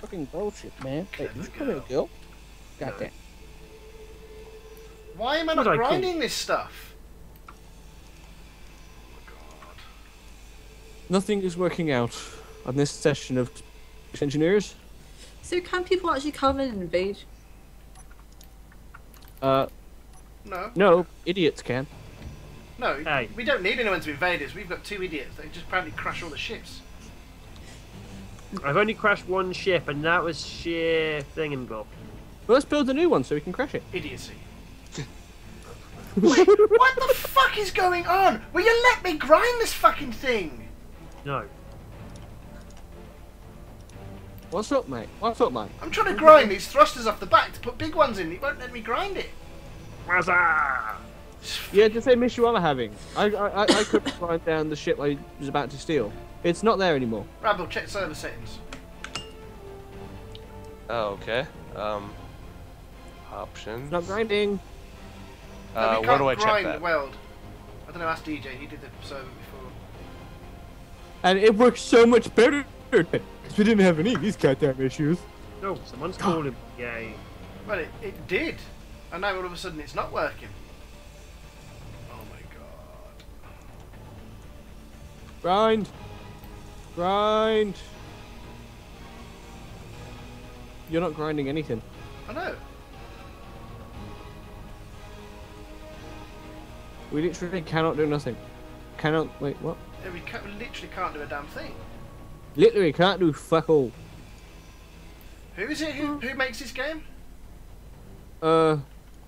Fucking bullshit, man. Wait, Clever you come here, girl. God damn. Why am I What not I call- grinding this stuff? Oh god. Nothing is working out on this session of engineers. So can people actually come in and invade? Uh, No, no, idiots can. no. Hey. We don't need anyone to invade us. We've got two idiots. They just apparently crash all the ships. I've only crashed one ship, and that was sheer thingamabob. Well, let's build a new one so we can crash it. Idiocy. Wait, what the fuck is going on? Will you let me grind this fucking thing? No. What's up, mate? What's up, mate? I'm trying to grind these thrusters off the back to put big ones in. It won't let me grind it. Wazza! Yeah, the same issue I'm having. I I, I, I couldn't grind down the ship I was about to steal. It's not there anymore. Rabble, check server settings. Oh, okay. Um, options. It's not grinding. No, Uh, we where can't do I check grind that? weld. I don't know, ask DJ. He did the server before. And it works so much better because we didn't have any of these goddamn issues. No, someone's calling. Yay. Well, it, it did. And now all of a sudden it's not working. Oh my god. Grind. Grind. You're not grinding anything. I know. We literally cannot do nothing. Cannot. Wait, what? Yeah, we, can't, we literally can't do a damn thing. Literally can't do fuck all. Who is it who, who makes this game? Uh,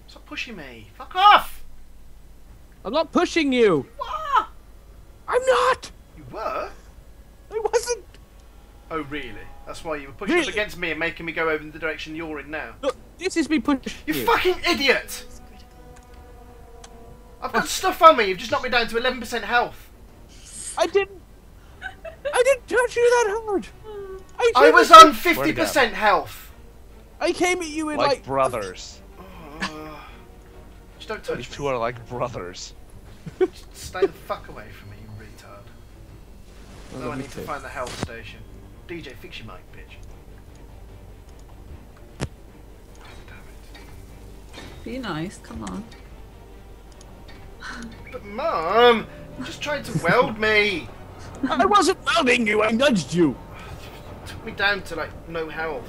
Stop pushing me. Fuck off! I'm not pushing you. What? I'm not. You were? I wasn't. Oh, really? That's why you were pushing up against me and making me go over in the direction you're in now. Look, this is me pushing You you. fucking idiot! I've got stuff on me. You've just knocked me down to 11% health. I didn't. I didn't touch you that hard. I, I was on 50% health. I came at you in Like like. brothers. Just don't These touch two are like brothers. Stay the fuck away from me, you retard. Oh, No, I me need to find the health station. DJ, fix your mic, bitch. Damn it. Be nice, come on. But mom, you just tried to weld me. I wasn't welding you. I nudged you. Took me down to like no health.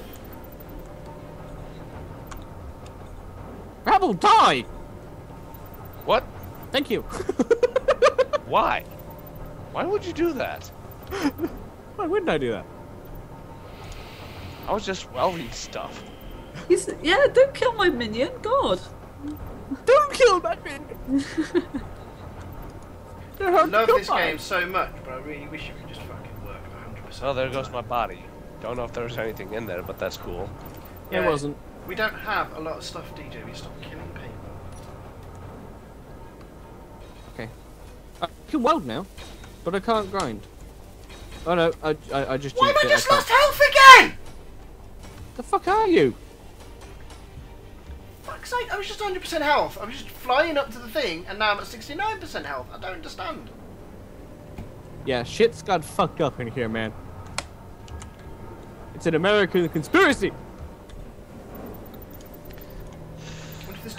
Rebel, die. What? Thank you. Why? Why would you do that? Why wouldn't I do that? I was just welding stuff. He's, yeah, don't kill my minion, God. Don't kill that man. They're I love come this by. game so much, but I really wish it could just fucking work 100%. Oh, there goes my body. Don't know if there's anything in there, but that's cool. It wasn't. We don't have a lot of stuff, DJ. We stop killing people. Can weld now, but I can't grind. Oh no, I, I, I just Why am I just can't- lost health again? The fuck are you? Fuck's sake, I was just 100% health. I was just flying up to the thing, and now I'm at 69% health. I don't understand. Yeah, shit's got fucked up in here, man. It's an American conspiracy.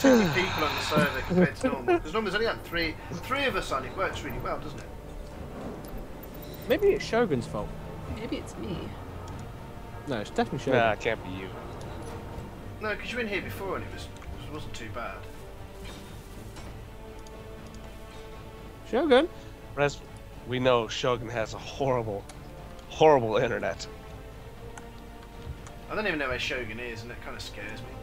What too many people on the server compared to normal? Because normal there's only like three, three of us on. It works really well, doesn't it? Maybe it's Shogun's fault. Maybe it's me. No, it's definitely Shogun. Nah, it can't be you. No, because you were in here before and it was it wasn't too bad. Shogun. But as we know, Shogun has a horrible, horrible internet. I don't even know where Shogun is, and that kind of scares me.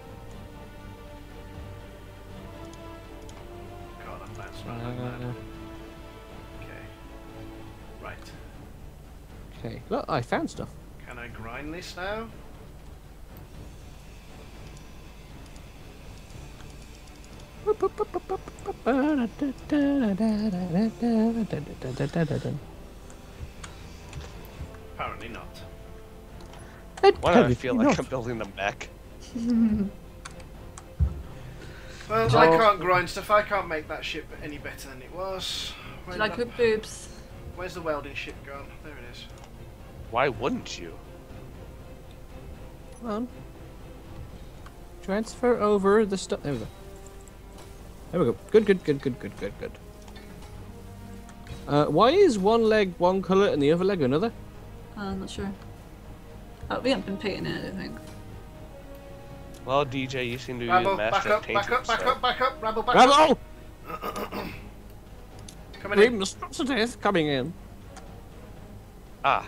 God, I'm bouncing around like Uh, mad. Okay. Right. okay, look, I found stuff. Can I grind this now? Apparently not. Why do I feel like I'm building a mech? Well, I can't grind stuff. I can't make that ship any better than it was. Do Where's, you like that- good boobs? where's the welding ship gone? There it is. Why wouldn't you? Come on. Transfer over the stuff. There we go. There we go. Good, good, good, good, good, good, good. Uh, why is one leg one color and the other leg another? Uh, I'm not sure. Oh, we haven't been painting it, I don't think. Well, DJ, you seem to be a Rabble, back master up, of back up, back up, back up, Rabble, back up. Bravo! Coming in. Grim atrocities coming in. Ah,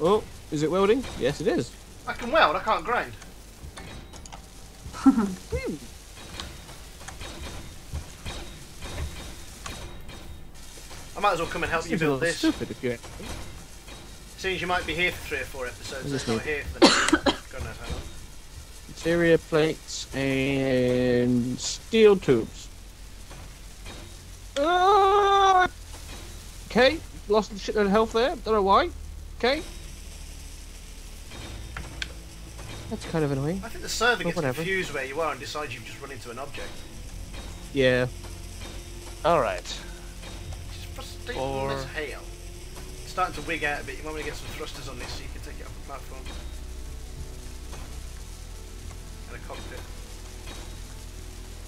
Oh, is it welding? Yes, it is. I can weld, I can't grind. I might as well come and help you Seems a build little this. Stupid if you. Seems you might be here for three or four episodes, Is not here for the next God knows how long. Interior plates and steel tubes. Ah! Okay, lost a shitload of health there. Don't know why. Okay. That's kind of annoying. I think the server gets whatever. confused where you are and decides you've just run into an object. Yeah. alright. Is frustrating Or- as hell. It's starting to wig out a bit. You might want to get some thrusters on this so you can take it off the platform. And a cockpit.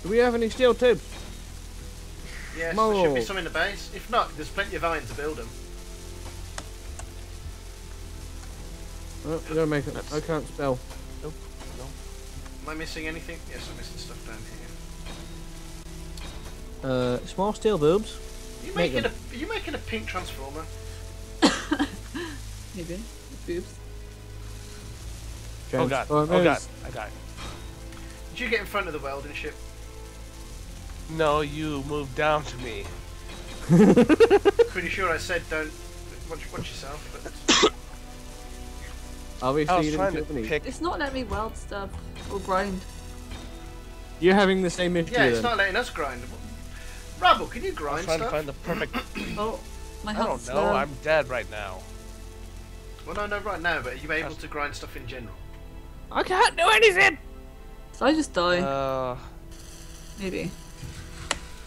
Do we have any steel tubes? Yes, there should be some in the base. If not, there's plenty of iron to build them. Oh, we gotta make it. I can't spell. Am I missing anything? Yes, I'm missing stuff down here. Uh, small steel boobs. Are you making them. a? Are you making a pink transformer? Maybe. Boobs. Oh god, oh, oh god, Transformers. I died. Did you get in front of the welding ship? No, you moved down to me. Pretty sure I said don't watch, watch yourself. But Obviously, I you was didn't trying to kill pick. It's not letting me weld stuff or grind. You're having the same issue yeah, it's then. not letting us grind. Rabble, can you I was grind trying to stuff? find the perfect. Oh, my I don't know. low. I'm dead right now. Well, no, no, right now. But are you able to grind stuff in general? I can't do anything. So I just die. Uh, Maybe.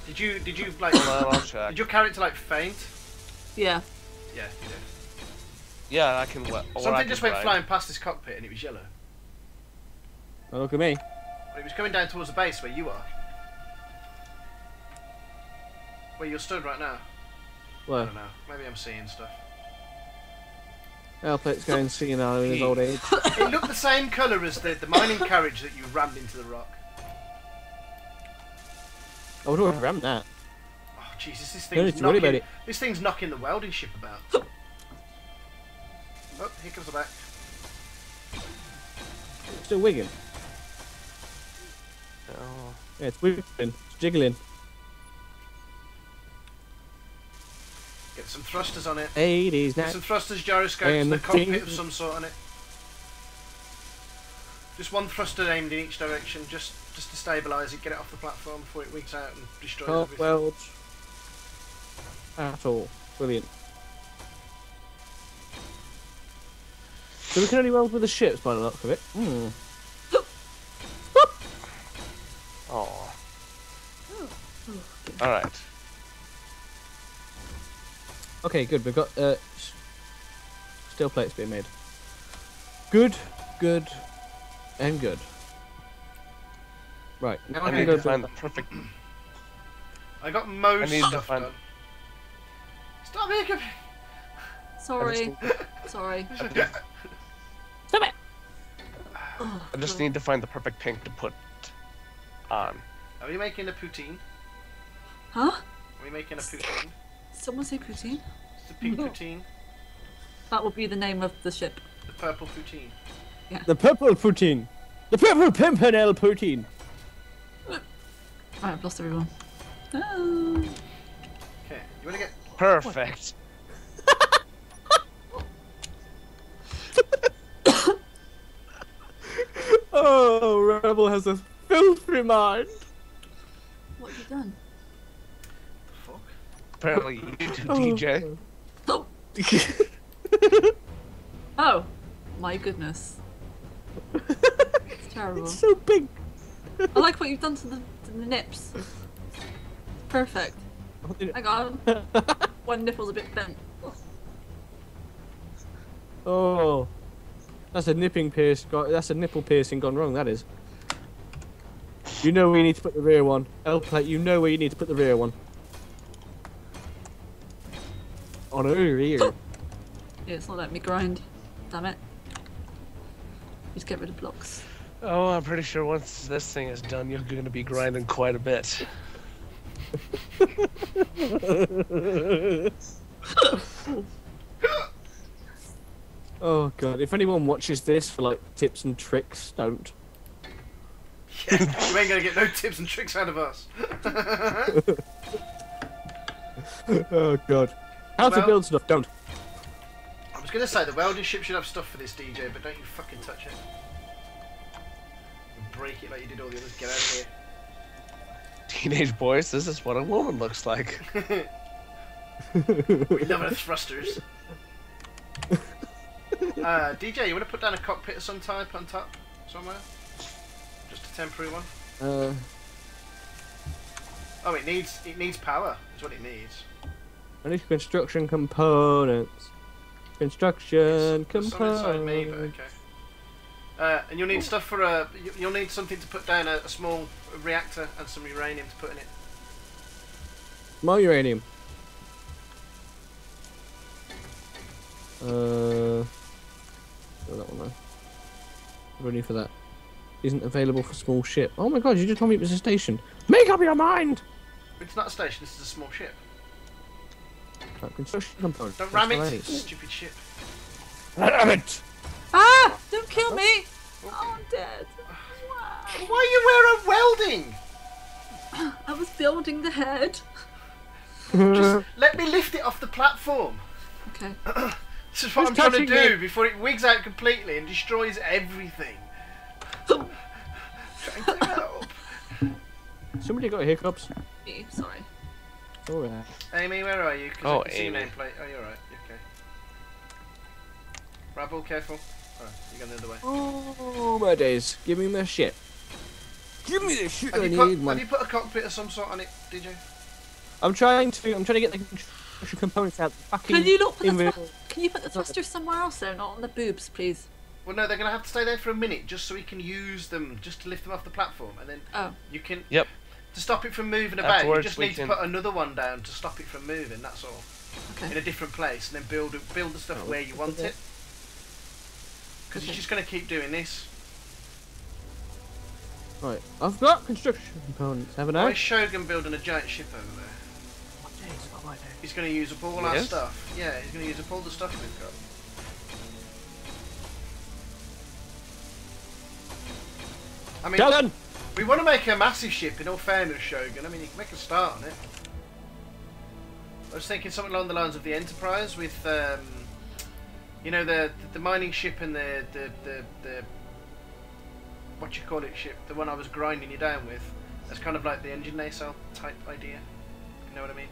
Did you? Did you like? hold on, I'll check. did your character like faint? Yeah. Yeah, you did. Yeah, I can. we- or I Something can just went grind. flying past this cockpit and it was yellow. Oh, look at me. It was coming down towards the base where you are. Where you're stood right now. I Well, don't know. Maybe I'm seeing stuff. L plate's going senile in his old age. It looked the same colour as the, the mining carriage that you rammed into the rock. I would have rammed that. Oh Jesus, this thing's knocking. about it. This thing's knocking the welding ship about. oh, here comes the back. Still wigging. Oh. Yeah, it's wiggling. It's jiggling. Get some thrusters on it. 80s now. some thrusters, gyroscopes, And and a the cockpit of some sort on it. Just one thruster aimed in each direction, just just to stabilise it, get it off the platform before it wigs out and destroys Can't everything. weld at all. Brilliant. So we can only weld with the ships by the look of it. Hmm. Oh. All right. Okay, good. We've got uh, steel plates being made. Good, good, and good. Right now I, I can need go to find the perfect. I got most I need to stuff find- done. Stop hiccuping! Sorry. Sorry. Stop it! I just need to find the perfect pink to put on. Are we making a poutine? Huh? Are we making a poutine? Someone say poutine? The pink poutine, That will be the name of the ship. the purple poutine. Yeah. The purple poutine. The purple pimpernel poutine. Right, I've lost everyone. Ah. Okay, you wanna get Perfect. Oh, Rebel has a filthy mind. What have you done? The fuck? Apparently, you do, DJ. Oh, oh my goodness. It's terrible. it's so big. I like what you've done to the, to the nips. Perfect. Hang on. One nipple's a bit bent. Oh, that's a nipping pierce. That's a nipple piercing gone wrong. That is. You know where you need to put the rear one. L plate. You know where you need to put the rear one. On her ear. Yeah, it's not letting me grind. Damn it. Just get rid of blocks. Oh, I'm pretty sure once this thing is done, you're going to be grinding quite a bit. Oh god! If anyone watches this for like tips and tricks, don't. you ain't gonna get no tips and tricks out of us. Oh god! How to build stuff? Don't. I was gonna say the welding ship should have stuff for this DJ, but don't you fucking touch it. Break it like you did all the others. Get out of here. Teenage boys, this is what a woman looks like. We love our thrusters. uh, DJ, you want to put down a cockpit of some type on top somewhere? Just a temporary one. Uh, Oh, it needs it needs power. Is what it needs. I need construction components. Construction It's on inside me, but components. okay. Uh, and you'll need stuff for a. you- You'll need something to put down a, a small reactor and some uranium to put in it. More uranium. Uh, that one there. What do I need for that? Isn't available for small ship. Oh my god! You just told me it was a station. Make up your mind. It's not a station. This is a small ship. Right, construction components. Don't ram That's it, what I need. stupid ship. Ram it. Ah! Don't kill me! Oh, I'm dead. Wow. Why are you wearing welding? I was building the head. Just let me lift it off the platform. Okay. This is what Who's I'm trying to do me? before it wigs out completely and destroys everything. Trying to help. Somebody got hiccups. Me, Sorry. Oh yeah. Aimi, where are you? Oh, I can see Aimi. nameplate. Oh, you're right. You're okay. Rabble, careful. Oh, you're going the other way. Oh my days! Give me my shit. Give me the shit Have I you, need, put, man. have you put a cockpit of some sort on it, DJ? I'm trying to. I'm trying to get the construction components out. Fucking Can you not put the Can you put the thrusters somewhere else though, not on the boobs, please? Well, no, they're going to have to stay there for a minute just so we can use them, just to lift them off the platform, and then Oh. you can. Yep. To stop it from moving about, you just need can- to put another one down to stop it from moving. That's all. In a different place, and then build build the stuff Oh, where you want it. Because Okay. you're just going to keep doing this. Right, I've got construction components, haven't Why I? is Shogun building a giant ship over there? He's going to use up all our Yes? stuff. Yeah, he's going to use up all the stuff we've got. I mean, Shogun! We want to make a massive ship, in all fairness, Shogun. I mean, you can make a start on it. I was thinking something along the lines of the Enterprise with, um, you know, the, the mining ship and the, the, the, the what you call it ship, the one I was grinding you down with. That's kind of like the engine nacelle type idea. You know what I mean?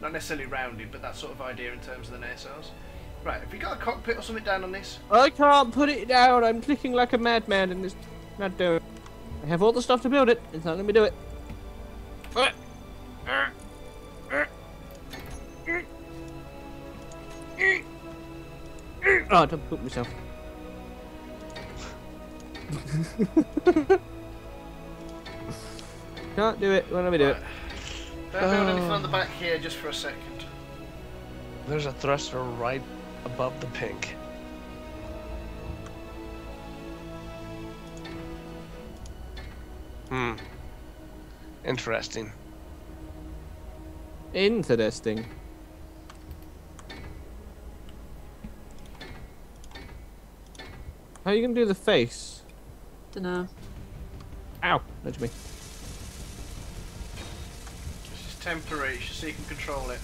Not necessarily rounded, but that sort of idea in terms of the nacelles. Right, have you got a cockpit or something down on this? I can't put it down. I'm clicking like a madman and it's not doing it. I have all the stuff to build it. It's not letting me do it. Oh, I don't poop myself. Can't do it. Let me do it. Right. Don't build anything on the Oh. back here just for a second. There's a thruster right above the pink. Hmm. Interesting. Interesting. How are you gonna do the face? Dunno. Ow! Nudge me. This is temporary, just so you can control it.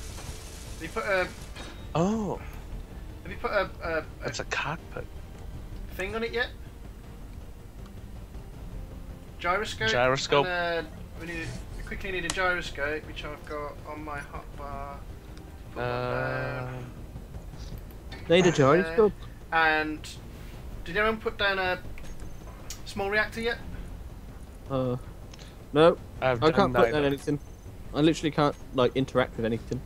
Have you put a Oh, have you put a, a, a that's a cockpit. thing on it yet? Gyroscope. Gyroscope. And, uh, we need we quickly need a gyroscope, which I've got on my hotbar. Put that Uh. Need a Uh, gyroscope. And did anyone put down a small reactor yet? Uh, no, I've I can't put down anything. I literally can't like interact with anything.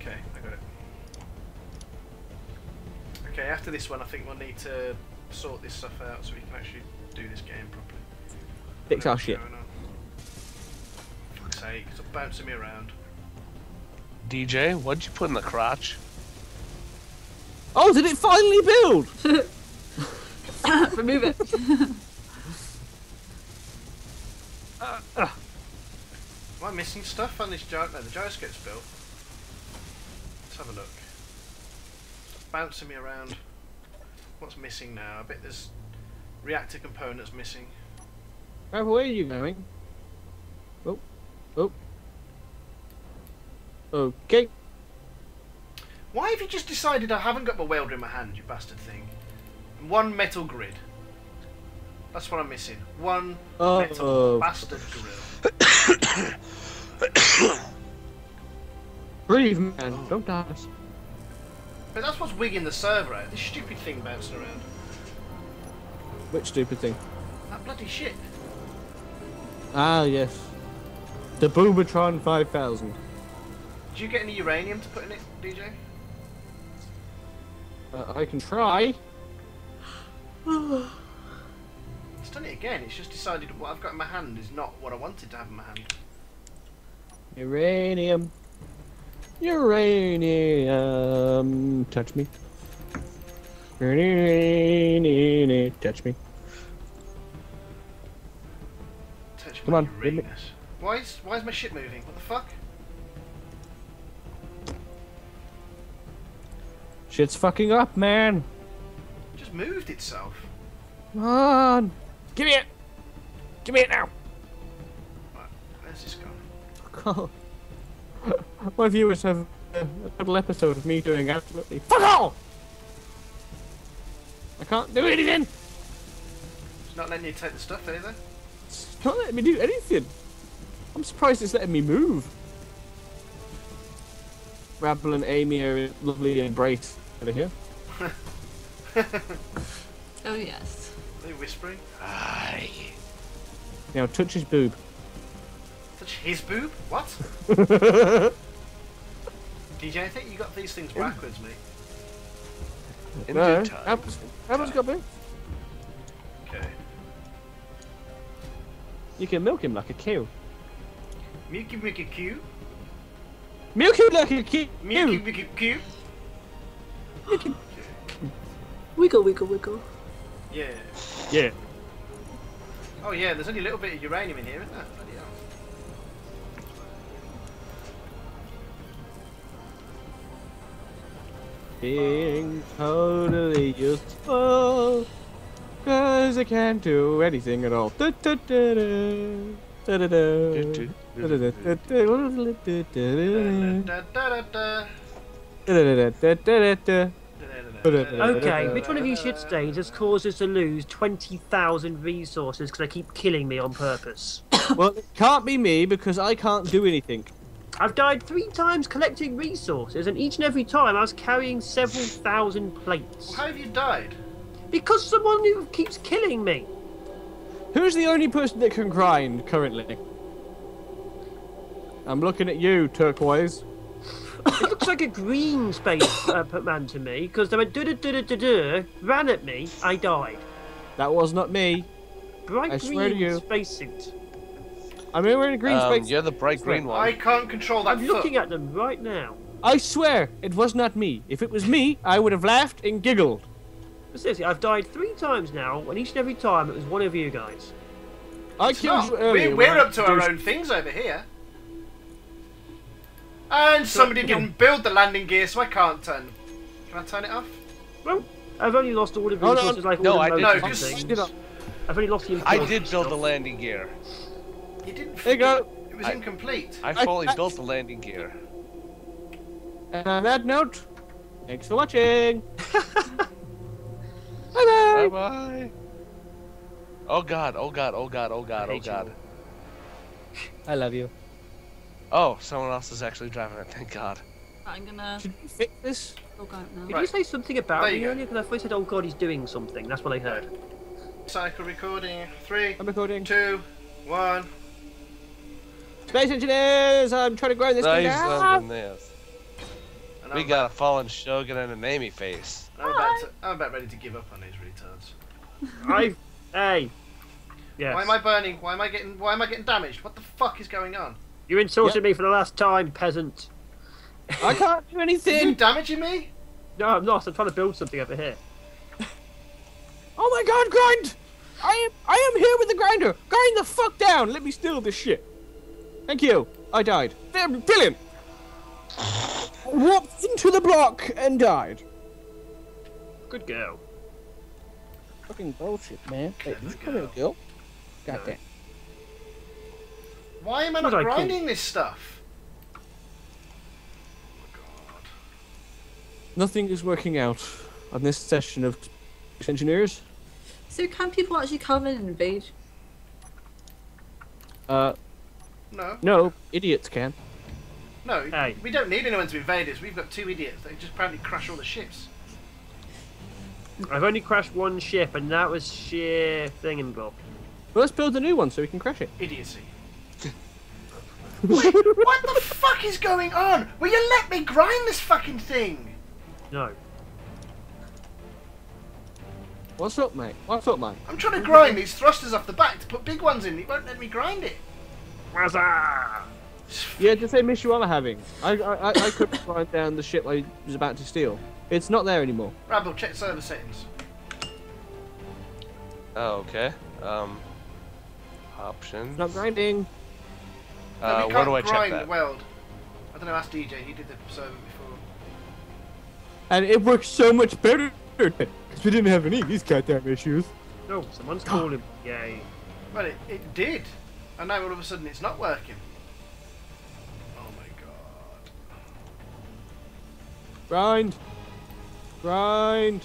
Okay, I got it. Okay, after this one, I think we'll need to sort this stuff out so we can actually do this game properly. Fix our shit. Fuck's sake, stop bouncing me around. DJ, what'd you put in the crotch? Oh, did it finally build? Remove it. Am I missing stuff on this gyro? No, the gyroscope's built. Let's have a look. Stop bouncing me around. What's missing now? I bet there's reactor components missing. Where where are you going? Oh, oh. Okay. Why have you just decided I haven't got my welder in my hand, you bastard thing? One metal grid. That's what I'm missing. One Oh. metal bastard grill. Breathe, man. Don't die. But that's what's wigging the server out. This stupid thing bouncing around. Which stupid thing? That bloody shit. Ah, yes. The Boomertron 5000. Did you get any uranium to put in it, DJ? Uh, I can try. It's done it again. It's just decided what I've got in my hand is not what I wanted to have in my hand. Uranium. Uranium. Touch me. Uranium. Touch me. Touch Come on, Uranus. Why is why is my ship moving? What the fuck? Shit's fucking up, man. It just moved itself. Come on. Give me it. Give me it now. Right, where's this gone? Oh. Fuck off. My viewers have a total episode of me doing absolutely fuck all. I can't do anything. It's not letting you take the stuff either. It's not letting me do anything. I'm surprised it's letting me move. Rabble and Aimi are in lovely embrace over here. Oh yes. Are they whispering? Aye. Now touch his boob. Touch his boob? What? DJ, I think you got these things backwards, mate. In no, due time. Apple's, Apple's got boob. Okay. You can milk him like a cow. Milky Milky Q. Milk him like a cow. Milky Milky Q. Wiggle, wiggle, wiggle. Yeah. Yeah. Oh yeah, there's only a little bit of uranium in here, isn't there? Being totally useful. Cause I can't do anything at all. Okay, which one of you shit stains has caused us to lose 20,000 resources because they keep killing me on purpose? Well, it can't be me because I can't do anything. I've died three times collecting resources, and each and every time I was carrying several thousand plates. How have you died? Because someone who keeps killing me. Who's the only person that can grind currently? I'm looking at you, Turquoise. It looks like a green space uh, man to me, because they went du du du du du ran at me, I died. That was not me. Bright I swear to green you. spacesuit. I'm wearing a green Um, space. you're the bright green one. I can't control that I'm foot. looking at them right now. I swear it was not me. If it was me, I would have laughed and giggled. But seriously, I've died three times now, and each and every time it was one of you guys. I It's killed not. you earlier. We're, we're up to our own things over here. And somebody didn't build the landing gear, so I can't turn. Can I turn it off? Well, I've only lost all the Hold on. resources like all No, the I did- motors No, and just- things. I've only lost the I did build the landing gear. You didn't. There you go. It was I- incomplete. I I- fully I- built the landing gear. And on that note, thanks for watching. bye Bye bye. bye. Oh god, oh god, oh god, oh god, oh hate you god. I love you. Oh, someone else is actually driving it, thank god. I'm gonna Should we fix this? Oh, log out now. Did Right. you say something about There me go. earlier? Because I thought you said, oh god, he's doing something. That's what I heard. Cycle recording. Three, I'm recording. two, one. Space engineers, I'm trying to grow this thing Nice out. this. And We I'm, got a fallen shogun and a Aimi face. I'm about to. I'm about ready to give up on these retards. I. Hey. Yes. Why am I burning? Why am I getting? Why am I getting damaged? What the fuck is going on? You insulted me for the last time, peasant. I can't do Are you anything. damaging me? No, I'm not. I'm trying to build something over here. Oh my god, grind! I am I am here with the grinder. Grind the fuck down. Let me steal this shit. Thank you. I died. They're brilliant. Walked into the block and died. Good girl. Fucking bullshit, man. Wait, Clever who's coming girl. to? God damn. Why am I What not I call- grinding this stuff? Oh my god. Nothing is working out on this session of engineers. So can people actually come in and invade? Uh, No, no, idiots can. no. Hey. We don't need anyone to invade us. We've got two idiots. They just apparently crash all the ships. I've only crashed one ship, and that was sheer thingambob. Well, let's build a new one so we can crash it. Idiocy. Wait, what the fuck is going on? Will you let me grind this fucking thing? No. What's up, mate? What's up, mate? I'm trying to grind these thrusters off the back to put big ones in. It won't let me grind it. Wazza! Yeah, the same issue I'm having. I I, I, I couldn't grind down the ship I was about to steal. It's not there anymore. Rabble, check server settings. Oh, okay. Um, options. Not grinding. No, Uh, we where can't do I check that? weld. I don't know, ask DJ. He did the server before. And it works so much better because we didn't have any of these goddamn issues. No, someone's calling. Yay. Well, it, it did. And now all of a sudden it's not working. Oh my god. Grind. Grind.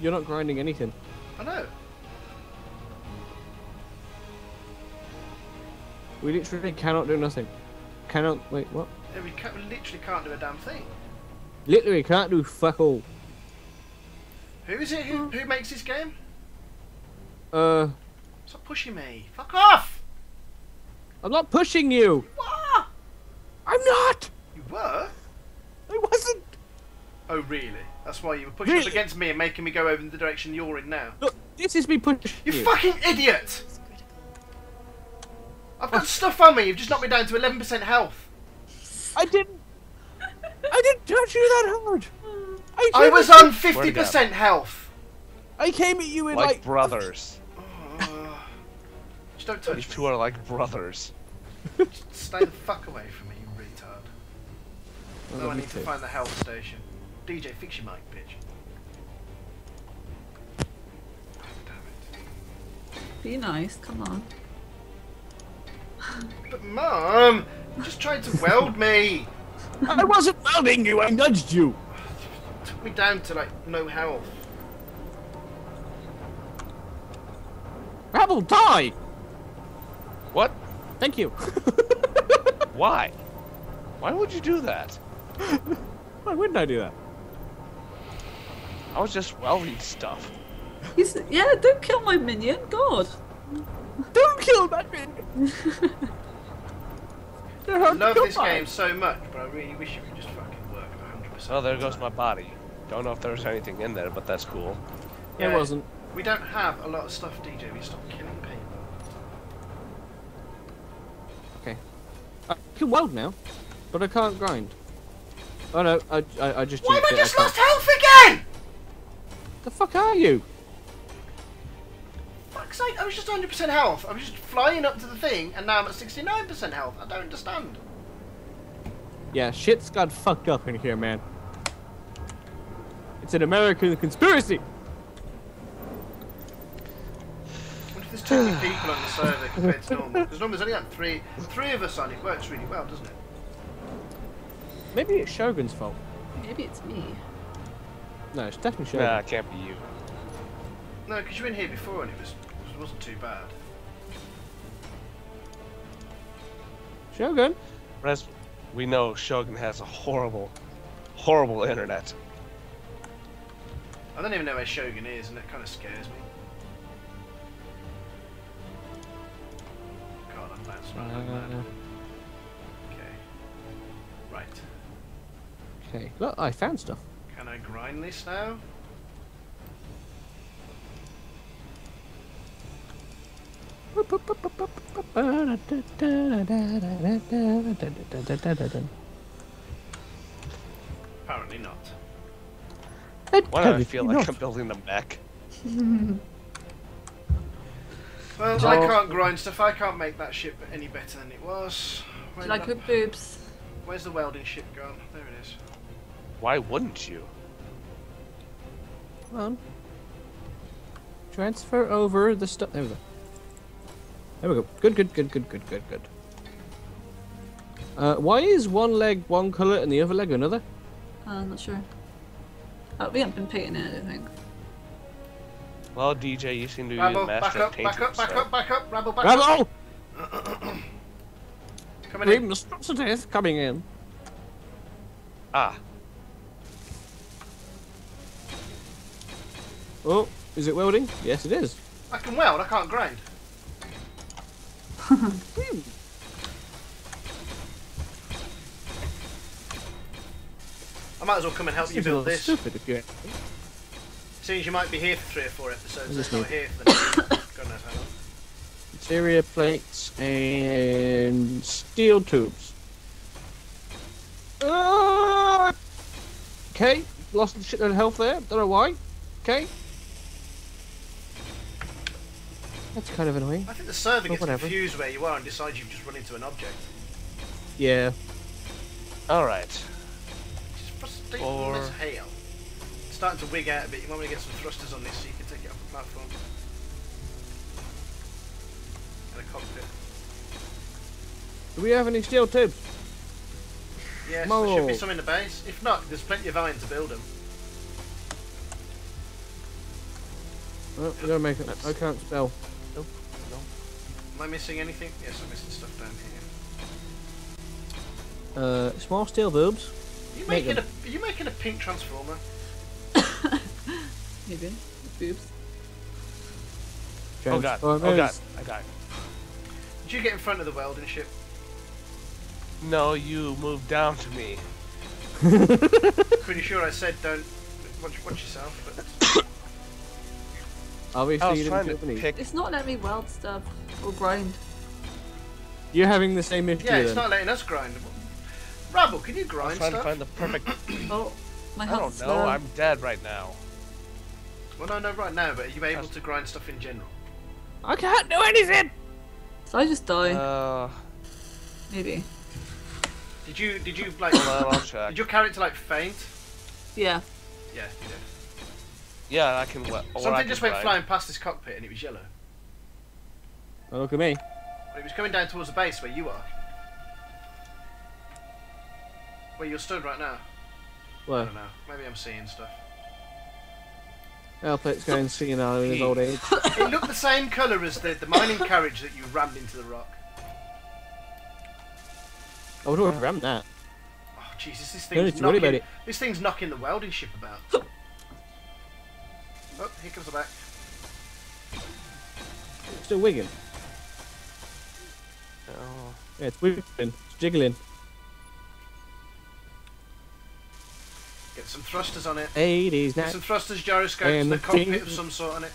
You're not grinding anything. I know. We literally cannot do nothing. Cannot. Wait, what? Yeah, we, can't, we literally can't do a damn thing. Literally can't do fuck all. Who is it? Who, who makes this game? Uh, Stop pushing me. Fuck off! I'm not pushing you. What? I'm not. You were? I wasn't. Oh, really? That's why you were pushing up against me and making me go over in the direction you're in now. Look, this is me pushing You you. fucking idiot! I've got stuff on me. You've just knocked me down to 11% health. I didn't. I didn't touch you that hard. I, I was on 50% health. I came at you in Like, like, brothers. Just don't touch These me. two are like brothers. Just stay the fuck away from me, you retard. Well, oh, I need to find the health station. DJ, fix your mic, bitch. Damn it. Be nice, come on. But mom, you just tried to weld me. I wasn't welding you. I nudged you. It took me down to like no health. Rabble, die! What? Thank you. Why? Why would you do that? Why wouldn't I do that? I was just welding stuff. He's, yeah, don't kill my minion, God. Don't kill that minion! I love this by. game so much, but I really wish it could just fucking work 100%. Oh, there goes my body. Don't know if there was anything in there, but that's cool. It wasn't. We don't have a lot of stuff, DJ. We stop killing people. Can weld now, but I can't grind. Oh no, I, I, I just Why am I just can't- lost health again? The fuck are you? Fuck's sake, I was just 100% health. I was just flying up to the thing, and now I'm at 69% health. I don't understand. Yeah, shit's got fucked up in here, man. It's an American conspiracy! What if there's too many people on the server compared to normal? Because normally there's only like three, three of us on. It works really well, doesn't it? Maybe it's Shogun's fault. Maybe it's me. No, it's definitely Shogun. Nah, it can't be you. No, because you were in here before and it was it wasn't too bad. Shogun? As we know, Shogun has a horrible, horrible internet. I don't even know where Shogun is, and it kind of scares me. God, I'm bouncing around like mad. Uh, Okay. Right. okay, look, I found stuff. Can I grind this now? Apparently not. Why do I feel like I'm building them mech? Well, I can't grind stuff. I can't make that ship any better than it was. Do Where you like the- boobs? Where's the welding ship gone? There it is. Why wouldn't you? Come on. Transfer over the stuff. There we go. There we go. Good, good, good, good, good, good, good. Uh, why is one leg one colour and the other leg another? Uh, I'm not sure. Oh, we haven't been painting it, I don't think. Well, DJ, you seem to be a Rabble, back master up, at painting back up, back stuff. up, back up. Rabble, back up. Bravo! Coming in. Grim monstrosities coming in. Ah, Oh, is it welding? Yes, it is. I can weld, I can't grind. Hmm. I might as well come and help you Seems a build little this. Stupid if you. Seems you might be here for three or four episodes, this not here for the next God knows how long. Interior plates and steel tubes. Uh, okay, lost a shitload of health there. Don't know why. Okay. That's kind of annoying. I think the server gets whatever. confused where you are and decides you've just run into an object. Yeah. all right. Which is frustrating Or- as hell. It's starting to wig out a bit. You might want to get some thrusters on this so you can take it off the platform. And a cockpit. Do we have any steel tubes? Yes, there should be some in the base. If not, there's plenty of iron to build them. Oh, we gotta make it. I can't spell. Nope. No. Am I missing anything? Yes, I'm missing stuff down here. Uh, small steel boobs. Are you making a, are you making a pink transformer? Maybe. Boobs. Oh god. Oh god. Transformers. I died. Did you get in front of the welding ship? No, you moved down to me. Pretty sure I said don't watch, watch yourself, but Obviously, I was you didn't to kill me. pick. It's not letting me weld stuff or grind. You're having the same issue yeah, it's then. not letting us grind. Rabble, can you grind I was grind trying to find the perfect. Oh, my I don't know. low. I'm dead right now. Well, no, no, right now, but are you able to grind stuff in general? I can't do anything. So I just die, Uh, maybe. Did you, did you like, hold on, I'll check. did your character like faint? Yeah. Yeah, yeah. Yeah, I can. Well, or I Something can just went grind. flying past this cockpit and it was yellow. Oh, look at me. But he was coming down towards the base where you are. Where you're stood right now. I don't know. Maybe I'm seeing stuff. L plate's going senile in his old age. It looked the same colour as the, the mining carriage that you rammed into the rock. I would have rammed that. Oh Jesus, this Don't thing's to worry about knocking. it. This thing's knocking the welding ship about. oh, here comes the back. Still wigging. Oh, Yeah, it's wiggling. It's jiggling. Get some thrusters on it. 80s Get now. some thrusters, gyroscopes, And and a the cockpit of some sort on it.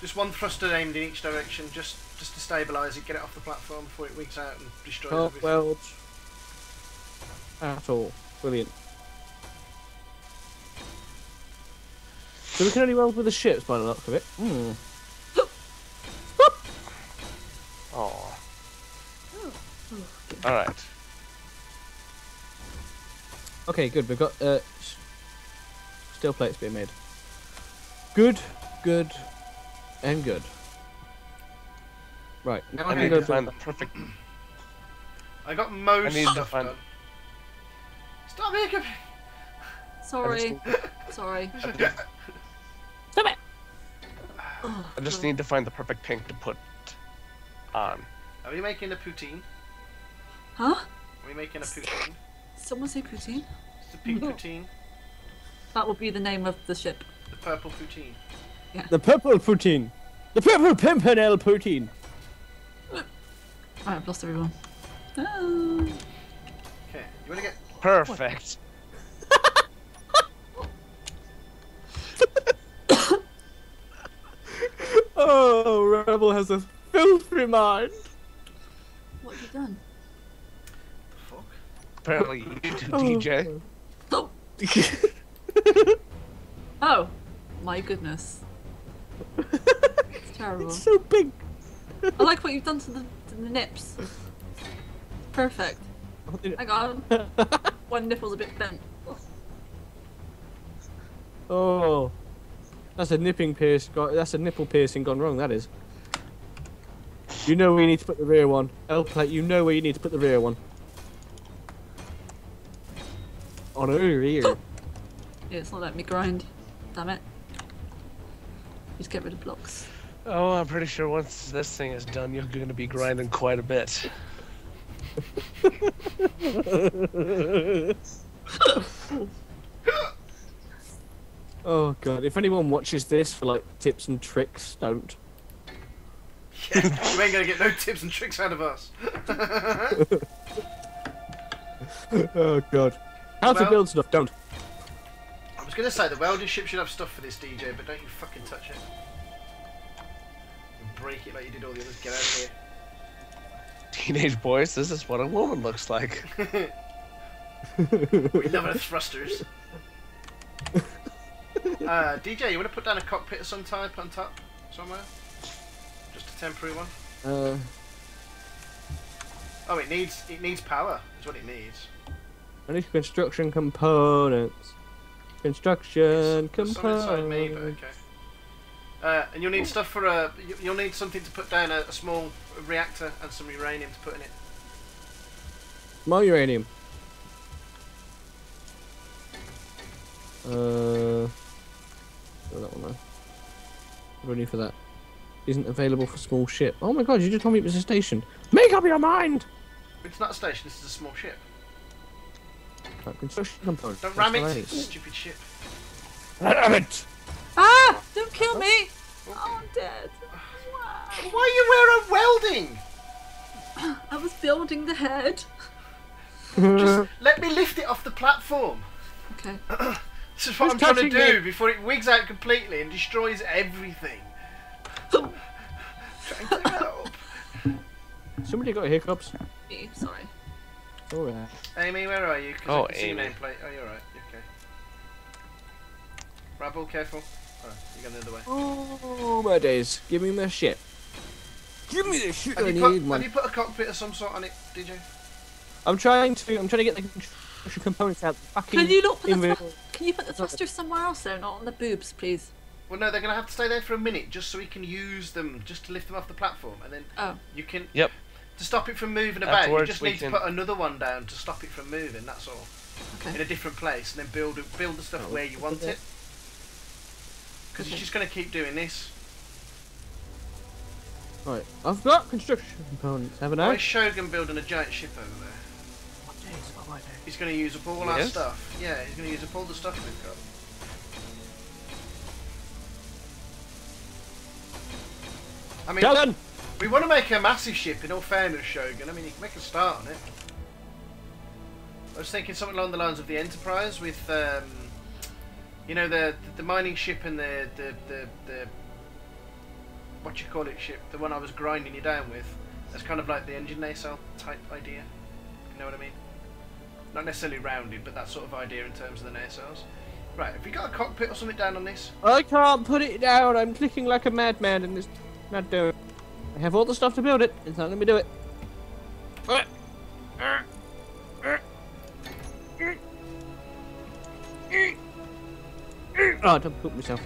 Just one thruster aimed in each direction, just just to stabilise it, get it off the platform before it wigs out and destroys Can't everything. weld at all. Brilliant. So we can only weld with the ships by the look of it. Hmm. oh. All right. Okay, good. We've got uh, steel plates being made. Good, good, and good. Right now I, I can need go to find the perfect. I got most I need to stuff find- done. Stop hiccuping! Sorry. Sorry. Stop it! I just need to find the perfect pink to put on. Are we making a poutine? Huh? Are we making a poutine? Someone say poutine? It's the pink poutine, That will be the name of the ship. the purple poutine. Yeah. The purple poutine. The purple pimpernel poutine. Right, I've lost everyone. Ah. Okay, you wanna get Perfect. Oh, Rabble has a filthy mind. What have you done? The fuck? Apparently, you do, DJ. Oh, oh my goodness. It's terrible. it's so big. I like what you've done to the, to the nips. Perfect. Hang on. One nipple's a bit bent. Oh, that's a nipping pierce. That's a nipple piercing gone wrong. That is. You know where you need to put the rear one. L plate. You know where you need to put the rear one. On her rear. Yeah, it's not letting me grind. Damn it. Just get rid of blocks. Oh, I'm pretty sure once this thing is done, you're going to be grinding quite a bit. Oh god! If anyone watches this for like tips and tricks, don't. Yeah, you ain't gonna get no tips and tricks out of us. Oh god! How to Well- build stuff? Don't. I was gonna say the welding ship should have stuff for this DJ, but don't you fucking touch it. You break it like you did all the others. Get out of here. Teenage boys, this is what a woman looks like. We love our thrusters. uh, DJ, you want to put down a cockpit of some type on top somewhere? Just a temporary one. Uh, Oh, it needs it needs power. Is what it needs. I need construction components. Construction some inside me, but okay. Uh, and you'll need stuff for a. you- You'll need something to put down a, a small reactor and some uranium to put in it. More uranium. Uh, oh, that one there. What do I need for that? Isn't available for small ship. Oh my god! You just told me it was a station. Make up your mind. It's not a station. This is a small ship. Right, construction components. Don't ram it, need. stupid ship. Ram it. Ah! Don't kill me! Oh, I'm dead. Why? Why are you wearing welding? I was building the head. Just let me lift it off the platform. Okay. This is what Who's I'm trying to do me? before it wigs out completely and destroys everything. Trying to help. Somebody got hiccups. Me, sorry. Alright. Aimi, where are you? 'Cause Oh, I can see your Aimi. nameplate. Oh, you're right. You're okay. Rabble, careful. Oh, you're going the other way. Oh my days. Give me my shit. Give me the shit Have I you, put, need, have you put a cockpit of some sort on it, DJ? I'm trying to. I'm trying to get the construction components out. Fucking Can you not put the Can you put the thruster somewhere else though, not on the boobs, please? Well, no, they're going to have to stay there for a minute just so we can use them, just to lift them off the platform, and then Oh, you can. Yep. To stop it from moving about, you just need can- to put another one down to stop it from moving. That's all. Okay. In a different place, and then build build the stuff Oh, where you want it. Because Okay. you're just going to keep doing this. Right, I've got construction components, haven't I? Why is Shogun building a giant ship over there? What days? What am I doing? He's going to use up all our Yes? stuff. Yeah, he's going to use up all the stuff we've got. I mean, Done! We want to make a massive ship. In all fairness, Shogun. I mean, you can make a start on it. I was thinking something along the lines of the Enterprise with, um, you know, the the mining ship and the the the, the what you call it ship, the one I was grinding you down with. That's kind of like the engine nacelle type idea. You know what I mean? Not necessarily rounded, but that sort of idea in terms of the nacelles. Right, have you got a cockpit or something down on this? I can't put it down. I'm clicking like a madman in this not doing it. I have all the stuff to build it. It's not letting me do it. Oh, don't poop myself.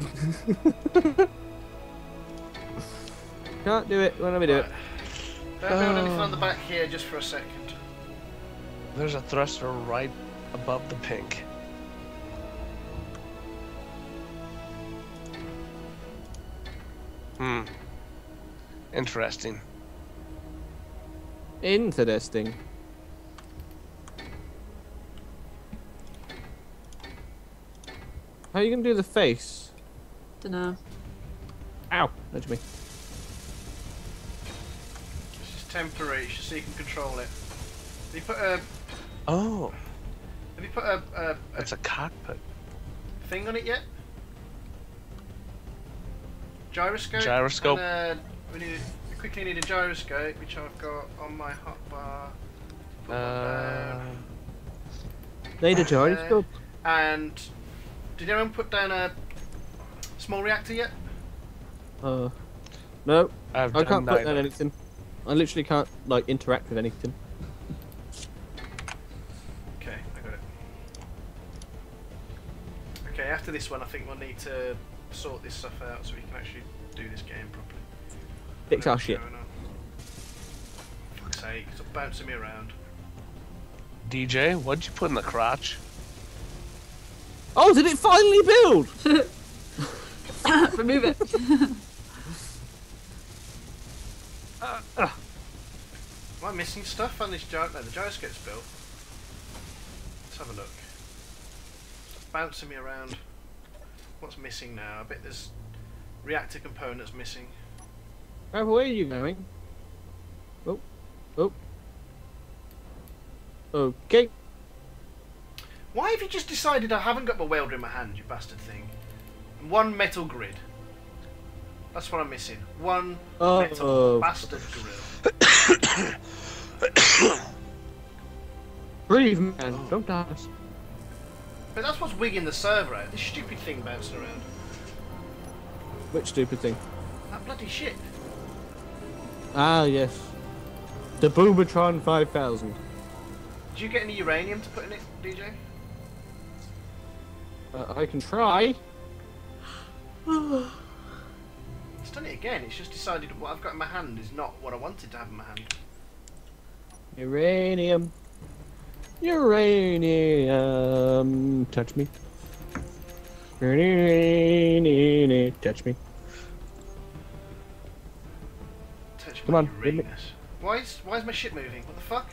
Can't do it. Why don't we do it? Don't build anything Oh. on the back here just for a second. There's a thruster right above the pink. Hmm. Interesting. Interesting. How are you gonna do the face? Dunno. Ow! Nudge me. This is temporary, it's just so you can control it. Have you put a Oh, have you put a, a, a that's a cockpit. thing on it yet? Gyroscope. Gyroscope. And, uh, we need we quickly need a gyroscope, which I've got on my hotbar. Put one Uh, down. Need a Uh, gyroscope? And did anyone put down a small reactor yet? Uh, no. I've I can't put down anything. I literally can't like interact with anything. Okay, I got it. Okay, after this one, I think we'll need to sort this stuff out so we can actually do this game properly. Fix our shit. going. Fuck's sake, stop bouncing me around. DJ, what'd you put in the crotch? Oh, did it finally build? Remove it. Am I missing stuff on this gyro? No, the gyroscope's built. Let's have a look. Stop bouncing me around. What's missing now? I bet there's reactor components missing. Where are you going? Oh, oh. Okay. Why have you just decided I haven't got my welder in my hand, you bastard thing? One metal grid. That's what I'm missing. One Oh, metal oh. bastard grill. Breathe, man. Don't die. But that's what's wigging the server out. This stupid thing bouncing around. Which stupid thing? That bloody shit. Ah, yes. The Boomertron 5000. Did you get any uranium to put in it, DJ? Uh, I can try. It's done it again. It's just decided what I've got in my hand is not what I wanted to have in my hand. Uranium. Uranium. Touch me. Uranium. Touch me. Touch Come on, Uranus. Why is why is my ship moving? What the fuck?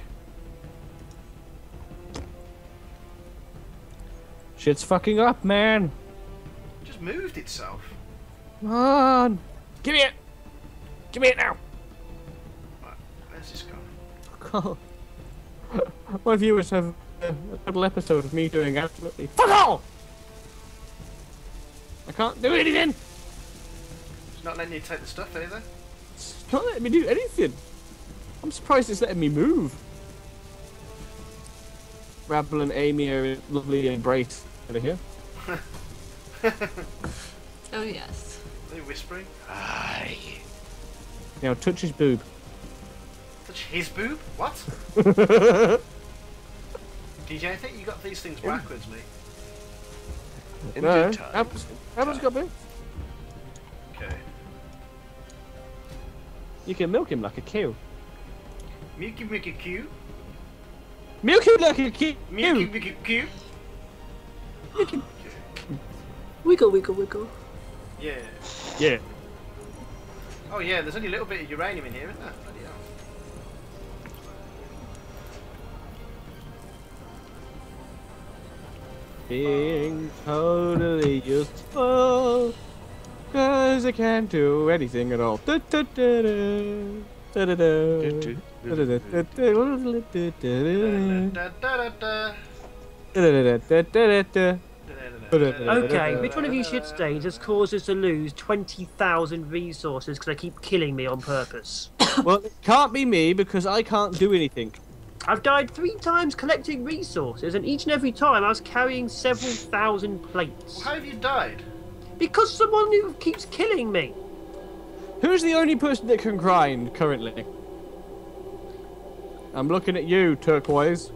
Shit's fucking up, man. Just moved itself. Come on. Give me it. Give me it now. Right, where's this gone? Oh, My viewers have a little episode of me doing absolutely fuck all. I can't do anything. It's not letting you take the stuff either. It's not letting me do anything. I'm surprised it's letting me move. Rabble and Aimi are in lovely embrace over here. Oh yes. Are they whispering? Aye. Now touch his boob. Touch his boob? What? DJ, I think you got these things backwards, mate. In No, due time. apples, apples got milk. Okay. You can milk him like a cow. Milky Mickey Q. Milk him like a cow. Milky Mickey Q. Wiggle, wiggle, wiggle. Yeah. Yeah. Oh yeah, there's only a little bit of uranium in here, isn't there? Being totally useful. Cause I can't do anything at all. Okay, which one of you shit stains has caused us to lose 20,000 resources because they keep killing me on purpose? Well, it can't be me because I can't do anything. I've died three times collecting resources, and each and every time I was carrying several thousand plates. How have you died? Because someone who keeps killing me. Who's the only person that can grind currently? I'm looking at you, Turquoise.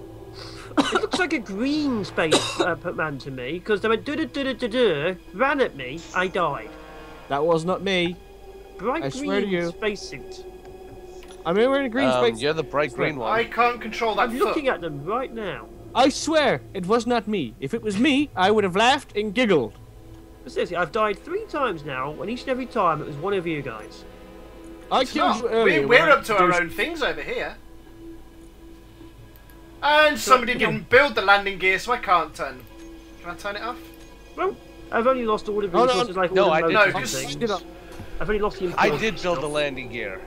It looks like a green space uh, man to me, because they went du du du du du ran at me, I died. That was not me. Bright I green swear to you. spacesuit. I'm wearing a green Um, space. you're the bright green one. I can't control that I'm foot. looking at them right now. I swear it was not me. If it was me, I would have laughed and giggled. But seriously, I've died three times now, and each and every time it was one of you guys. I It's killed not. you earlier. We're, we're up to our own things over here. And somebody didn't build the landing gear, so I can't turn. Can I turn it off? Well, I've only lost all the Oh, no, resources like no, the I did- No, modes just- Did I- I've only lost the I did build the landing gear.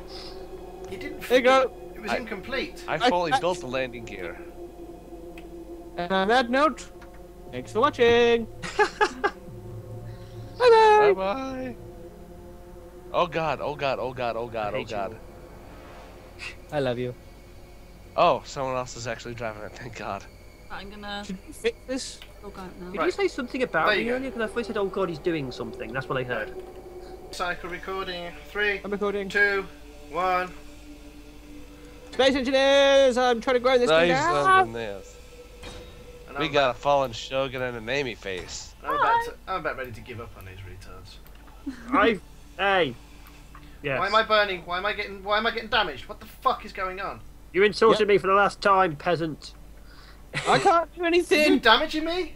You didn't. There you go. It was I- incomplete. I I- fully I- built the landing gear. And on that note, thanks for watching. bye Bye bye. bye. Oh god, oh god, oh god, oh god, oh hate you god. I love you. Oh, someone else is actually driving it, thank god. I'm gonna Should we fix this? Oh, log out now. Did Right. you say something about There me earlier? Because I thought you said, oh god, he's doing something. That's what I heard. Cycle recording. Three, I'm recording. two, one. Space engineers, I'm trying to grind this thing Nice down. than this. And We I'm, got a fallen shogun and a Aimi face. I'm about, to, I'm about ready to give up on these retards. I, hey, yes. Why am I burning? Why am I getting? Why am I getting damaged? What the fuck is going on? You insulted me for the last time, peasant. I can't do Are you anything. damaging me?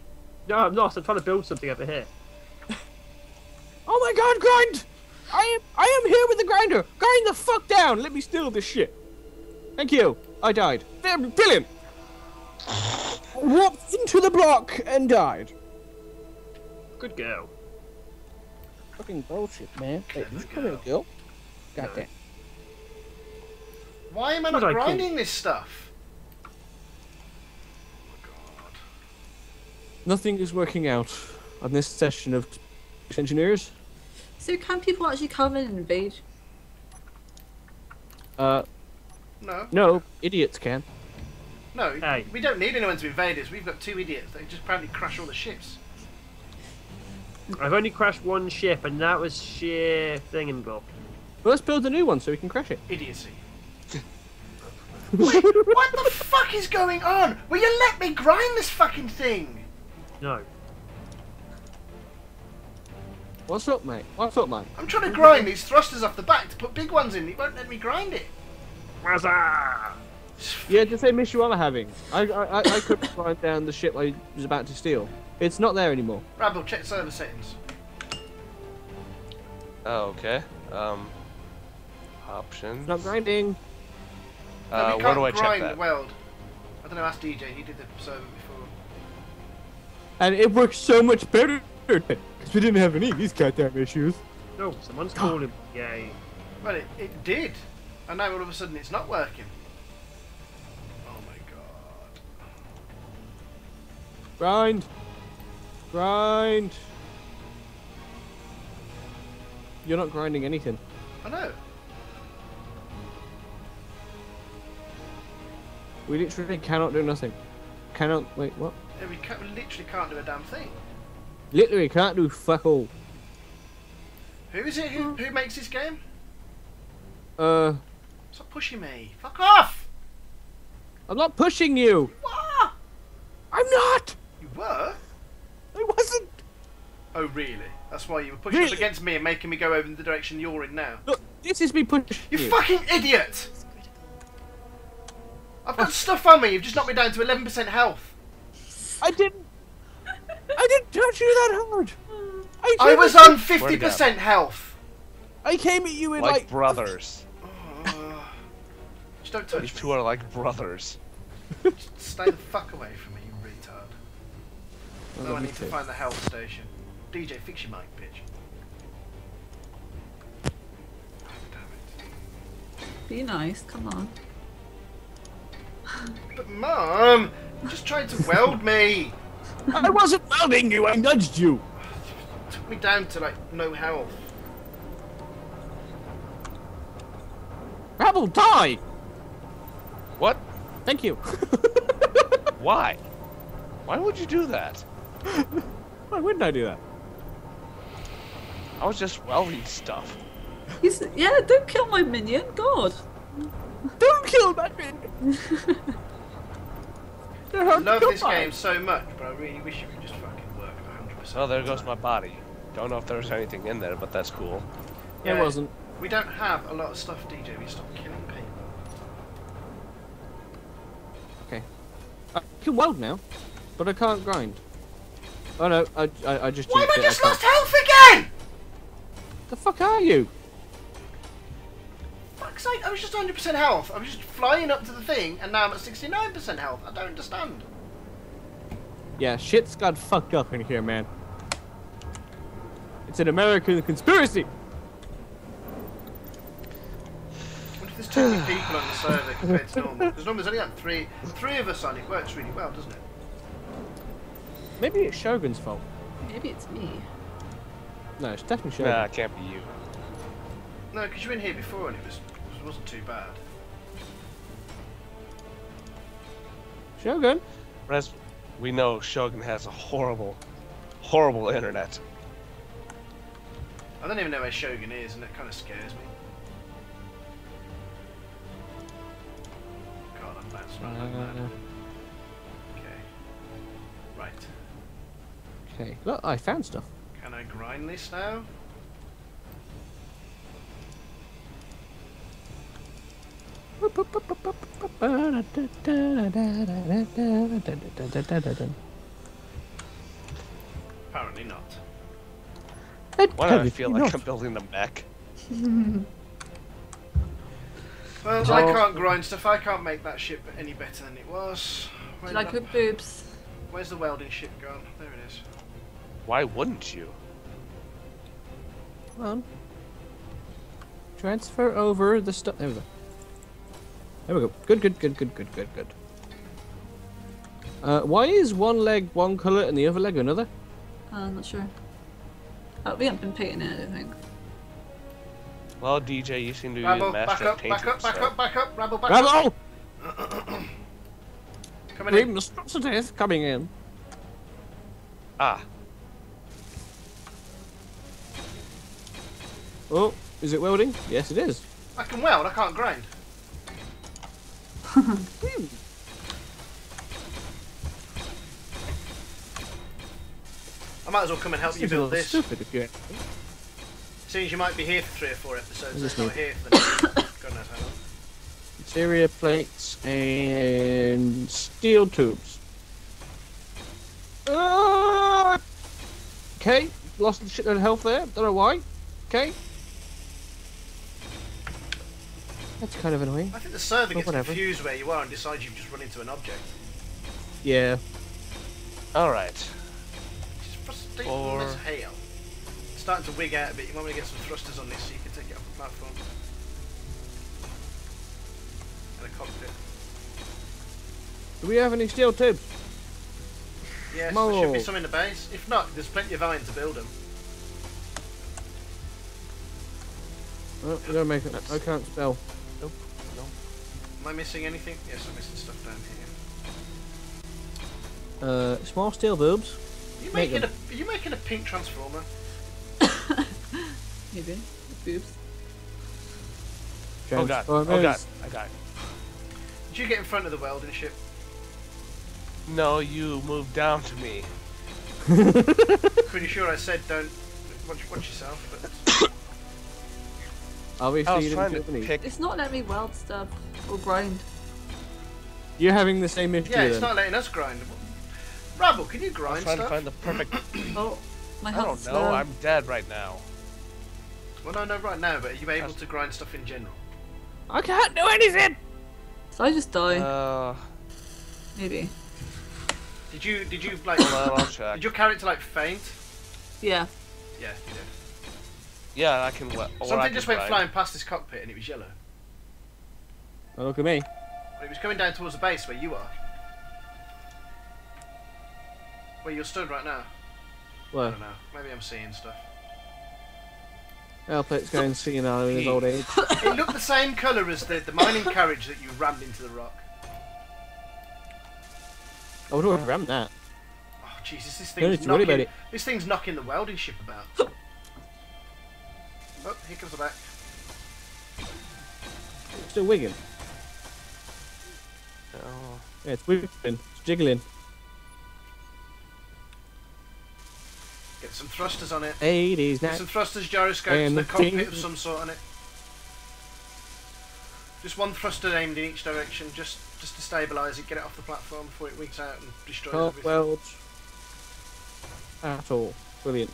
No, I'm not. I'm trying to build something over here. Oh my god, grind! I am I am here with the grinder. Grind the fuck down. Let me steal this shit. Thank you. I died. Brilliant. Walked into the block and died. Good girl. Fucking bullshit, man. Hey, Clever you come here, girl. God damn. Why am I What not I call- grinding this stuff? Oh god. Nothing is working out on this session of engineers. So can people actually come in and invade? Uh, No, no, idiots can. no. Hey. We don't need anyone to invade us. We've got two idiots. They just apparently crash all the ships. I've only crashed one ship, and that was sheer thingambob. Well, let's build a new one so we can crash it. Idiocy. Wait, what the fuck is going on? Will you let me grind this fucking thing? No. What's up, mate? What's up, man? I'm trying to grind these thrusters off the back to put big ones in. It won't let me grind it. Wazza! Yeah, the same issue I'm having. I I, I, I couldn't grind down the ship I was about to steal. It's not there anymore. Rabble, check server settings. Oh, okay. Um, options. It's not grinding. No, Uh, we where can't do I check grind that? weld. I don't know, ask DJ. He did the server before. And it works so much better because we didn't have any of these goddamn issues. No, someone's calling. Yay. Well, it, it did. And now all of a sudden it's not working. Oh my god. Grind. Grind. You're not grinding anything. I know. We literally cannot do nothing. Cannot wait. What? Yeah, We, can't, we literally can't do a damn thing. Literally can't do fuck all. Who is it who, who makes this game? Uh, Stop pushing me. Fuck off! I'm not pushing you. What? I'm not. You were? I wasn't. Oh, really? That's why you were pushing up Really? against me and making me go over in the direction you're in now. Look, this is me pushing You you. fucking idiot! I've got stuff on me. You've just knocked me down to 11% health. I didn't. I didn't touch you that hard. I, I was on 50% health. I came at you in Like, like. brothers. Just don't These touch two are like brothers. Just stay the fuck away from me, you retard. Oh, No, I need to too. find the health station. DJ, fix your mic, bitch. Oh, damn it. Be nice, come on. But mom, you just tried to weld me. I wasn't welding you. I nudged you. Took me down to like no health. Rabble, die. What? Thank you. Why? Why would you do that? Why wouldn't I do that? I was just welding stuff. He's, yeah, don't kill my minion, God. Don't kill that minion. I love this by. game so much, but I really wish it would just fucking work 100%. Oh, there goes my body. Don't know if there's anything in there, but that's cool. There Yeah. wasn't. We don't have a lot of stuff, DJ. We stop killing people. I can weld now, but I can't grind. Oh no, I I, I just. Why jinxed I just can't- lost health again? The fuck are you? Fuck's sake, I was just 100% health. I was just flying up to the thing, and now I'm at 69% health. I don't understand. Yeah, shit's got fucked up in here, man. It's an American conspiracy. What if there's too many people on the server compared to normal? Because normally there's only like three, three of us on. It works really well, doesn't it? Maybe it's Shogun's fault. Maybe it's me. No, it's definitely Shogun. Nah, it can't be you. No, because you were in here before and it was it wasn't too bad. Shogun. As we know, Shogun has a horrible, horrible internet. I don't even know where Shogun is, and it kind of scares me. God, I'm bouncing around like Uh, mad. Okay. Right. okay. Look, I found stuff. Can I grind this now? Apparently not. Why do I feel like I'm building a mech? Well, I can't grind stuff. I can't make that ship any better than it was. Do Where's, you like that- her boobs? where's the welding ship gone? There it is. Why wouldn't you? Come on. Transfer over the stuff. There we go. There we go. Good, good, good, good, good, good, good. Uh, why is one leg one color and the other leg another? Uh, I'm not sure. Oh, we haven't been painting it, I don't think. Well, DJ, you seem to be Rabble, the back master up, of painting back up, back stuff. up, back up, Rabble, back up. Bravo! Coming Grim in. monstrosities coming in. Ah, Oh, is it welding? Yes, it is. I can weld, I can't grind. Hmm. I might as well come and help you Seems a build little this. Stupid if you. Seeing as you might be here for three or four episodes, Is it's not here for the next God knows how long. Interior plates and steel tubes. Uh, okay, lost a shitload of health there. Don't know why. Okay. That's kind of annoying. I think the server gets whatever. confused where you are and decides you've just run into an object. Yeah. alright. Is frustrating Or- as hell. It's starting to wig out a bit. You might want to get some thrusters on this so you can take it off the platform. And a cockpit. Do we have any steel tubes? Yes, there should be More. some in the base. If not, there's plenty of iron to build them. Oh, we gotta make it. I can't spell. Nope. Nope. Am I missing anything? Yes, I'm missing stuff down here. Uh, small steel boobs. Are you making them. a? Are you making a pink transformer? Maybe. Boobs. Oh god. Oh, oh god. I died. Did you get in front of the welding ship? No, you moved down to me. Pretty sure I said don't watch, watch yourself, but Obviously, I was you trying didn't to do pick. It's not letting me weld stuff or grind. You're having the same issue yeah, it's then. not letting us grind. Rabble, can you grind I was grind trying to find the perfect. Oh, my I don't know. low. I'm dead right now. Well, no, no, right now, but are you able to grind stuff in general? I can't do anything. So I just die, Uh, maybe. Did you, did you like, hold on, I'll check. did your character like faint? Yeah. Yeah, you did. Yeah, I can. Or I Something can just went grind. flying past this cockpit and it was yellow. Oh, look at me. Well, it was coming down towards the base where you are. Where you're stood right now. I don't know. Maybe I'm seeing stuff. L plate's going senile in his old age. It looked the same colour as the, the mining carriage that you rammed into the rock. I would have rammed that. Oh Jesus, this Don't thing's to worry about knocking. it. This thing's knocking the welding ship about. oh, here comes the back. Still wigging. Oh. Yeah, it's wiggling. It's jiggling. Get some thrusters on it. 80s Get some thrusters, gyroscopes, And and the cockpit of some sort on it. Just one thruster aimed in each direction, just just to stabilise it, get it off the platform before it wigs out and destroys Can't everything. weld at all. Brilliant.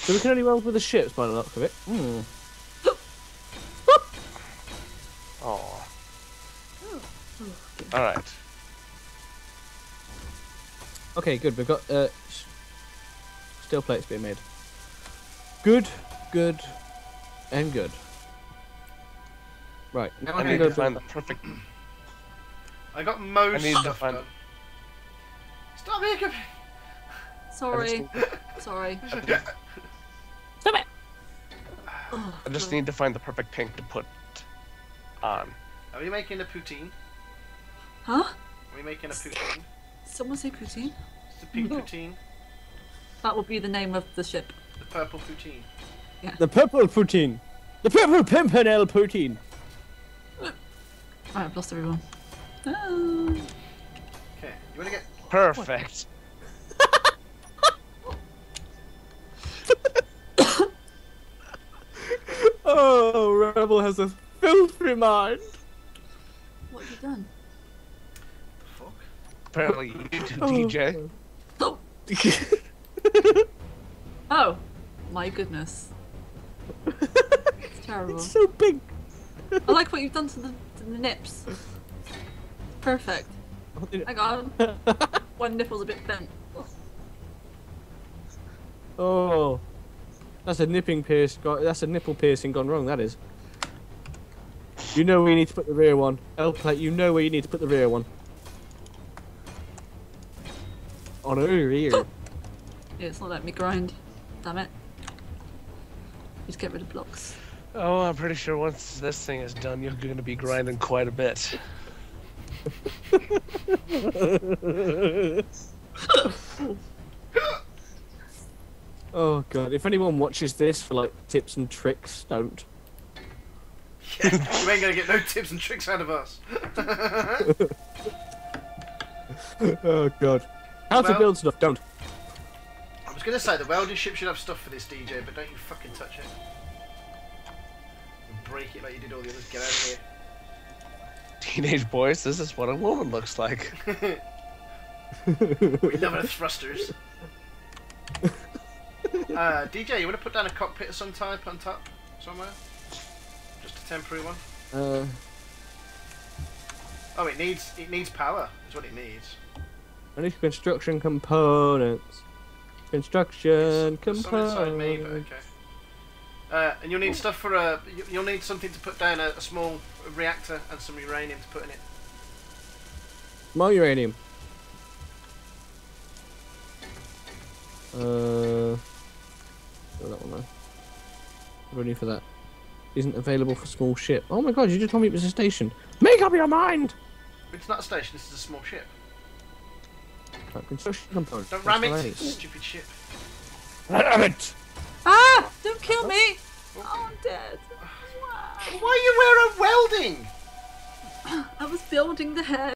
So we can only weld with the ships by the look of it. Hmm. Oh. All right. Okay, good. We've got uh, steel plates being made. Good, good, and good. Right now I I need can go to find the perfect. I got most I need to stuff find- done. Stop hiccuping! Sorry. Sorry. Stop it! I just need to find the perfect pink to put on. Are we making a poutine? Huh? Are we making a poutine? Someone say poutine? It's the pink poutine. That will be the name of the ship. The purple poutine. The purple poutine. The purple pimpernel poutine. Right, I've lost everyone. Ah. Okay, you wanna get. Perfect. Oh, Rabble has a filthy mind. What have you done? The fuck? Apparently, you do, Oh. DJ. Oh! Oh! My goodness. It's terrible. It's so big. I like what you've done to the, to the nips. Perfect. Hang on. One nipple's a bit bent. Oh, that's a nipping pierce. Got, that's a nipple piercing gone wrong. That is. You know where you need to put the rear one. L plate. You know where you need to put the rear one. On her rear. Yeah, it's not letting me grind. Damn it. Just get rid of blocks. Oh, I'm pretty sure once this thing is done, you're going to be grinding quite a bit. oh god! If anyone watches this for like tips and tricks, don't. Yeah, you ain't gonna get no tips and tricks out of us. Oh god! How to build stuff? Don't. I was gonna say the welding ship should have stuff for this DJ, but don't you fucking touch it. Break it like you did all the others. Get out of here. Teenage boys, this is what a woman looks like. We love our thrusters. uh, DJ, you want to put down a cockpit of some type on top somewhere? Just a temporary one. Uh, Oh, it needs it needs power. Is what it needs. I need construction components. Construction some inside me, components. okay. Uh, and you'll need stuff for a. you- You'll need something to put down a, a small reactor and some uranium to put in it. More uranium. Uh, oh, that one there. Ready for that. Isn't available for small ship. Oh my god, you just told me it was a station. Make up your mind! It's not a station. This is a small ship. Right, construction components. Don't ram it, stupid ship. Ram it! Ah! Don't kill me! Oh, I'm dead. Wow. Why are you wearing welding? I was building the head.